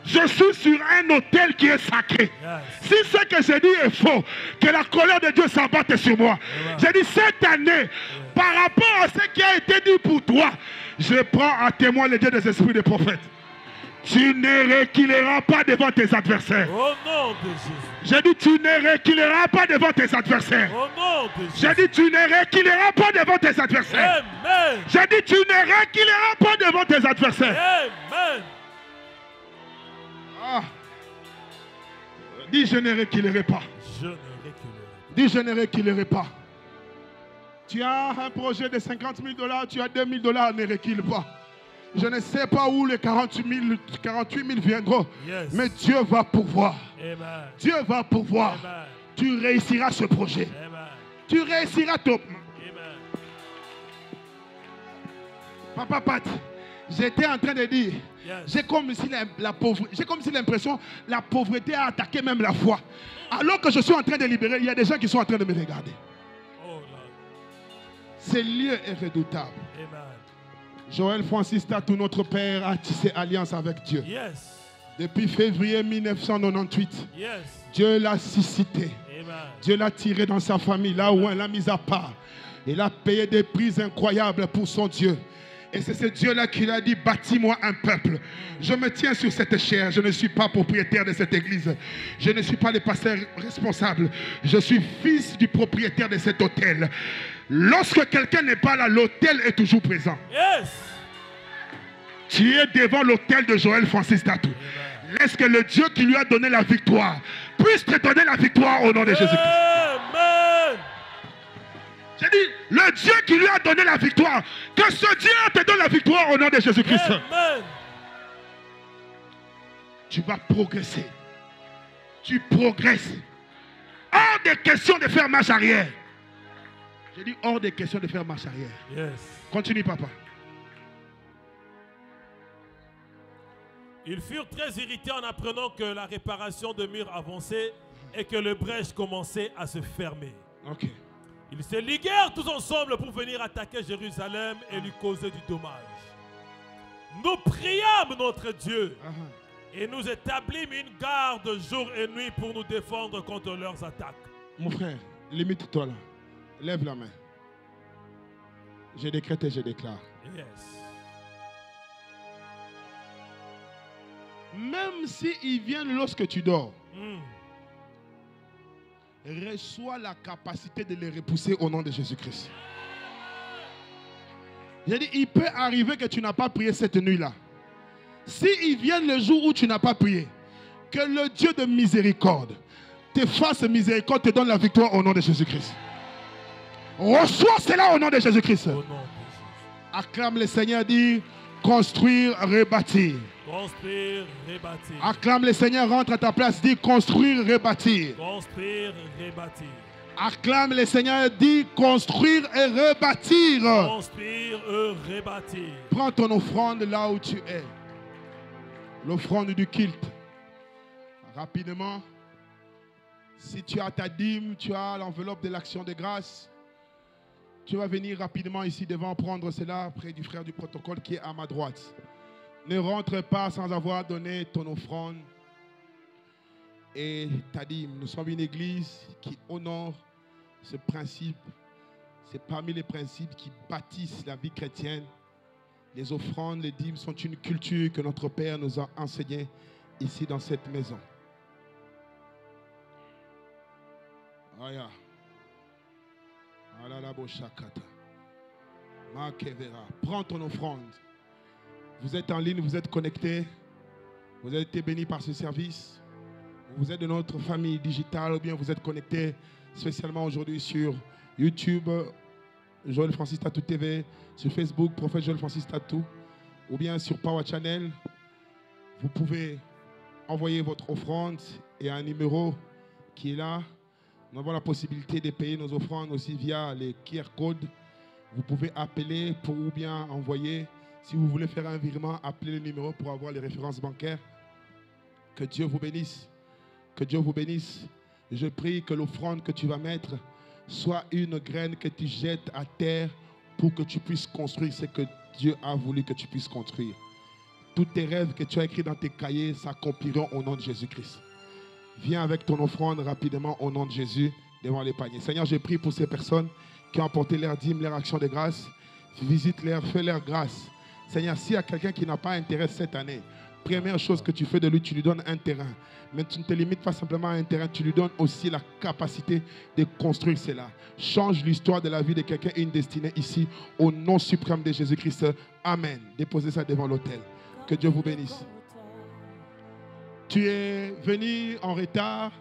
Je suis sur un autel qui est sacré. Yes. Si ce que je dis est faux, que la colère de Dieu s'abatte sur moi. J'ai dit cette année, par rapport à ce qui a été dit pour toi, je prends à témoin le Dieu des esprits des prophètes. Tu ne reculeras pas devant tes adversaires. Au nom de Jésus. J'ai dit tu ne reculeras pas devant tes adversaires. Au nom de J'ai dit tu ne reculeras pas devant tes adversaires. Amen. J'ai dit tu ne reculeras pas devant tes adversaires. Amen. Ah. Dis je ne reculerai pas. Je ne reculerai Dis je ne reculerai pas. Tu as un projet de 50 000 dollars, tu as 2 000 dollars, ne recule pas. Je ne sais pas où les 48 000, 48 000 viendront, Yes. mais Dieu va pouvoir. Amen. Dieu va pouvoir. Amen. tu réussiras ce projet. Amen. Tu réussiras ton... Papa Pat, j'étais en train de dire, Yes. j'ai comme si la, la pauvre- j'ai comme si l'impression la pauvreté a attaqué même la foi. Alors que je suis en train de libérer, il y a des gens qui sont en train de me regarder. Oh. Ce lieu est redoutable. Amen. Joël Francis Tatou, notre père, a tissé alliance avec Dieu. Yes. Depuis février 1998, Yes. Dieu l'a suscité. Amen. Dieu l'a tiré dans sa famille, là où elle l'a mis à part. Il a payé des prix incroyables pour son Dieu. Et c'est ce Dieu-là qui a dit, bâtis-moi un peuple. Je me tiens sur cette chair. Je ne suis pas propriétaire de cette église. Je ne suis pas le pasteur responsable. Je suis fils du propriétaire de cet hôtel. Lorsque quelqu'un n'est pas là, l'hôtel est toujours présent. Yes. Tu es devant l'hôtel de Joël Francis Tatou. Laisse que le Dieu qui lui a donné la victoire puisse te donner la victoire au nom de Jésus-Christ. J'ai dit, le Dieu qui lui a donné la victoire, que ce Dieu te donne la victoire au nom de Jésus-Christ. Amen. Tu vas progresser. Tu progresses. Hors des questions de faire marche arrière. J'ai dit hors des questions de faire marche arrière. Yes. Continue, papa. Ils furent très irrités en apprenant que la réparation de murs avançait et que le brèche commençait à se fermer. Ok. Ils se liguèrent tous ensemble pour venir attaquer Jérusalem et lui causer du dommage. Nous priâmes notre Dieu Ah, et nous établîmes une garde jour et nuit pour nous défendre contre leurs attaques. Mon frère, limite-toi là. Lève la main. Je décrète et je déclare. Yes. Même s'ils viennent lorsque tu dors, Mm. Reçois la capacité de les repousser au nom de Jésus-Christ. J'ai dit, il peut arriver que tu n'as pas prié cette nuit-là. S'ils viennent le jour où tu n'as pas prié, que le Dieu de miséricorde te fasse miséricorde, te donne la victoire au nom de Jésus-Christ. Reçois cela au nom de Jésus-Christ. Jésus. Acclame le Seigneur, dit construire, rebâtir. Construire, rebâtir. Acclame le Seigneur, rentre à ta place, dit construire, rebâtir. Construire, rebâtir. Acclame le Seigneur, dit construire et rebâtir. Construire et rebâtir. Prends ton offrande là où tu es. L'offrande du culte. Rapidement. Si tu as ta dîme, tu as l'enveloppe de l'action de grâce. Tu vas venir rapidement ici devant prendre cela près du frère du protocole qui est à ma droite. Ne rentre pas sans avoir donné ton offrande et ta dîme. Nous sommes une église qui honore ce principe. C'est parmi les principes qui bâtissent la vie chrétienne. Les offrandes, les dîmes sont une culture que notre Père nous a enseignée ici dans cette maison. Aya. Prends ton offrande. Vous êtes en ligne, vous êtes connectés. Vous avez été bénis par ce service. Vous êtes de notre famille digitale ou bien vous êtes connectés spécialement aujourd'hui sur YouTube, Joël Francis Tatou TV, sur Facebook, Prophète Joël Francis Tatou, ou bien sur Power Channel. Vous pouvez envoyer votre offrande et un numéro qui est là. Nous avons la possibilité de payer nos offrandes aussi via les QR codes. Vous pouvez appeler pour ou bien envoyer. Si vous voulez faire un virement, appelez le numéro pour avoir les références bancaires. Que Dieu vous bénisse. Que Dieu vous bénisse. Je prie que l'offrande que tu vas mettre soit une graine que tu jettes à terre pour que tu puisses construire ce que Dieu a voulu que tu puisses construire. Tous tes rêves que tu as écrits dans tes cahiers s'accompliront au nom de Jésus-Christ. Viens avec ton offrande rapidement au nom de Jésus devant les paniers. Seigneur, je prie pour ces personnes qui ont apporté leur dîme, leur action de grâce. Visite-leur, fais-leur grâce. Seigneur, s'il y a quelqu'un qui n'a pas intérêt cette année, première chose que tu fais de lui, tu lui donnes un terrain. Mais tu ne te limites pas simplement à un terrain, tu lui donnes aussi la capacité de construire cela. Change l'histoire de la vie de quelqu'un et une destinée ici, au nom suprême de Jésus-Christ. Amen. Déposez ça devant l'autel. Que Dieu vous bénisse. Tu es venu en retard,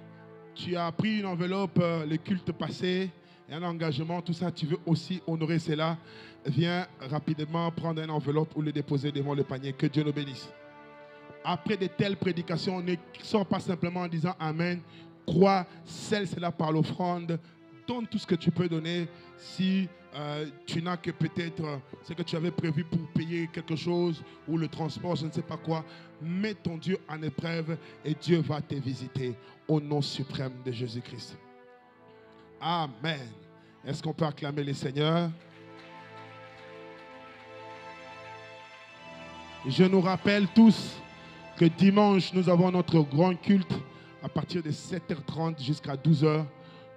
tu as pris une enveloppe, euh, le culte passé, et un engagement, tout ça, tu veux aussi honorer cela. Viens rapidement prendre une enveloppe ou le déposer devant le panier. Que Dieu nous bénisse. Après de telles prédications, ne sors pas simplement en disant Amen. crois, scelle cela par l'offrande. Donne tout ce que tu peux donner. Si euh, tu n'as que peut-être euh, ce que tu avais prévu pour payer quelque chose ou le transport, je ne sais pas quoi, mets ton Dieu en épreuve et Dieu va te visiter au nom suprême de Jésus-Christ. Amen. Est-ce qu'on peut acclamer les seigneurs? Je nous rappelle tous que dimanche, nous avons notre grand culte à partir de 7h30 jusqu'à 12h.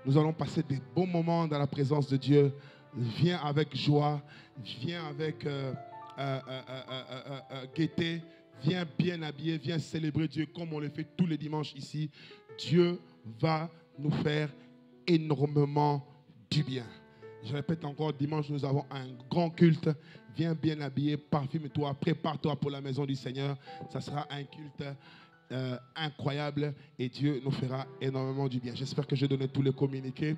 Nous allons passer des bons moments dans la présence de Dieu. Viens avec joie, viens avec euh, euh, euh, gaieté, viens bien habillé, viens célébrer Dieu comme on le fait tous les dimanches ici. Dieu va nous faire énormément du bien. Je répète encore, dimanche, nous avons un grand culte. Viens bien habillé, parfume-toi, prépare-toi pour la maison du Seigneur. Ça sera un culte euh, incroyable et Dieu nous fera énormément du bien. J'espère que j'ai donné tous les communiqués.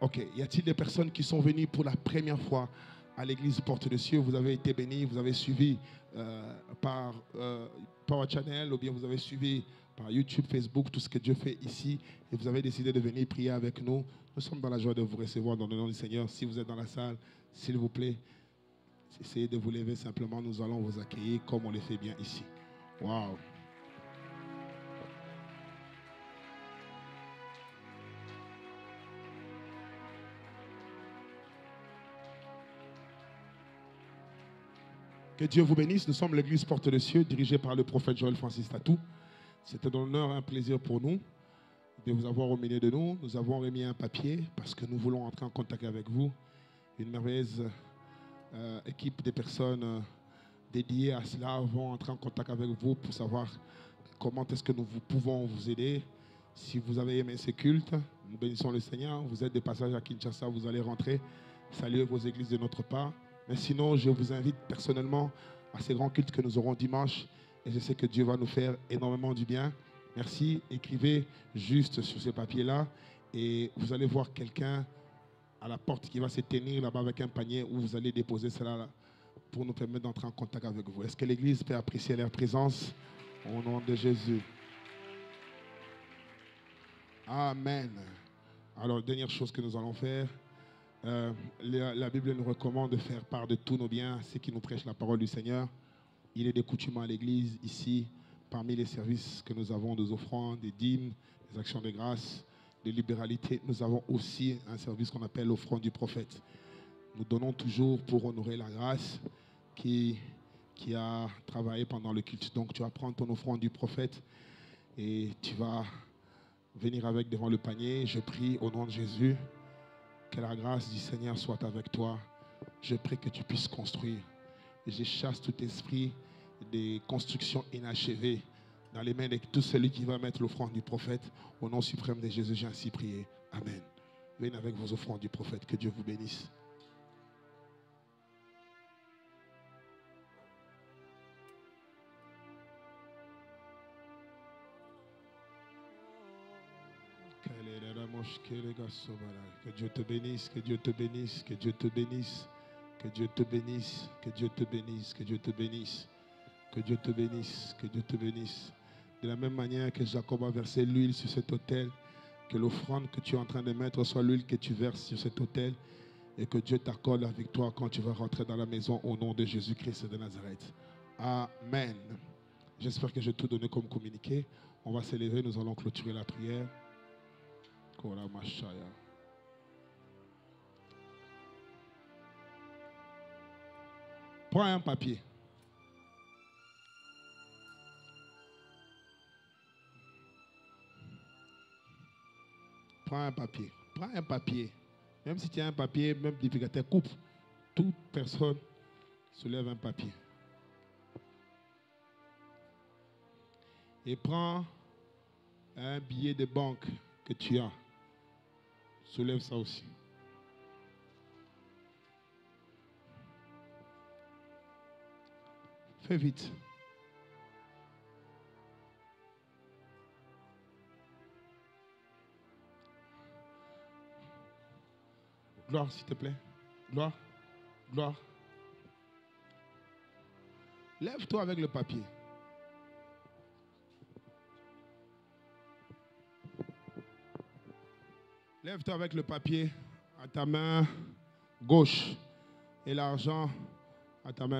Ok, y a-t-il des personnes qui sont venues pour la première fois à l'église Porte de Cieux Vous avez été bénis, vous avez suivi euh, par euh, Power Channel ou bien vous avez suivi par YouTube, Facebook, tout ce que Dieu fait ici et vous avez décidé de venir prier avec nous. Nous sommes dans la joie de vous recevoir dans le nom du Seigneur. Si vous êtes dans la salle, s'il vous plaît, essayez de vous lever simplement. Nous allons vous accueillir comme on le fait bien ici. Wow. Que Dieu vous bénisse. Nous sommes l'église Porte de Cieux, dirigée par le prophète Joël Francis Tatou. C'est un honneur, un plaisir pour nous de vous avoir au milieu de nous. Nous avons remis un papier parce que nous voulons entrer en contact avec vous. Une merveilleuse euh, équipe de personnes euh, dédiées à cela vont entrer en contact avec vous pour savoir comment est-ce que nous pouvons vous aider. Si vous avez aimé ce culte, nous bénissons le Seigneur. Vous êtes de passage à Kinshasa, vous allez rentrer, saluer vos églises de notre part. Mais sinon, je vous invite personnellement à ces grands cultes que nous aurons dimanche. Et je sais que Dieu va nous faire énormément du bien. Merci. Écrivez juste sur ce papier-là et vous allez voir quelqu'un à la porte qui va se tenir là-bas avec un panier où vous allez déposer cela pour nous permettre d'entrer en contact avec vous. Est-ce que l'Église peut apprécier leur présence? Au nom de Jésus? Amen. Alors, dernière chose que nous allons faire, euh, la, la, Bible nous recommande de faire part de tous nos biens à ceux qui nous prêchent la parole du Seigneur. Il est des coutumes à l'Église ici Parmi les services que nous avons, des offrandes, des dîmes, des actions de grâce, de libéralité, nous avons aussi un service qu'on appelle l'offrande du prophète. Nous donnons toujours pour honorer la grâce qui, qui a travaillé pendant le culte. Donc tu vas prendre ton offrande du prophète et tu vas venir avec devant le panier. Je prie au nom de Jésus que la grâce du Seigneur soit avec toi. Je prie que tu puisses construire. Je chasse tout esprit des constructions inachevées dans les mains de tout celui qui va mettre l'offrande du prophète. Au nom suprême de Jésus, j'ai ainsi prié. Amen. Venez avec vos offrandes du prophète. Que Dieu vous bénisse. Que Dieu te bénisse, que Dieu te bénisse, que Dieu te bénisse, que Dieu te bénisse, que Dieu te bénisse, que Dieu te bénisse. Que Dieu te bénisse, que Dieu te bénisse. De la même manière que Jacob a versé l'huile sur cet autel, que l'offrande que tu es en train de mettre soit l'huile que tu verses sur cet autel et que Dieu t'accorde la victoire quand tu vas rentrer dans la maison au nom de Jésus-Christ de Nazareth. Amen. J'espère que j'ai tout donné comme communiqué. On va s'élever, nous allons clôturer la prière. Prends un papier. prends un papier. Prends un papier. Même si tu as un papier, même difficulté, coupe. Toute personne soulève un papier. Et prends un billet de banque que tu as. Soulève ça aussi. Fais vite. Gloire, s'il te plaît. Gloire. Gloire. Lève-toi avec le papier. Lève-toi avec le papier à ta main gauche et l'argent à ta main droite.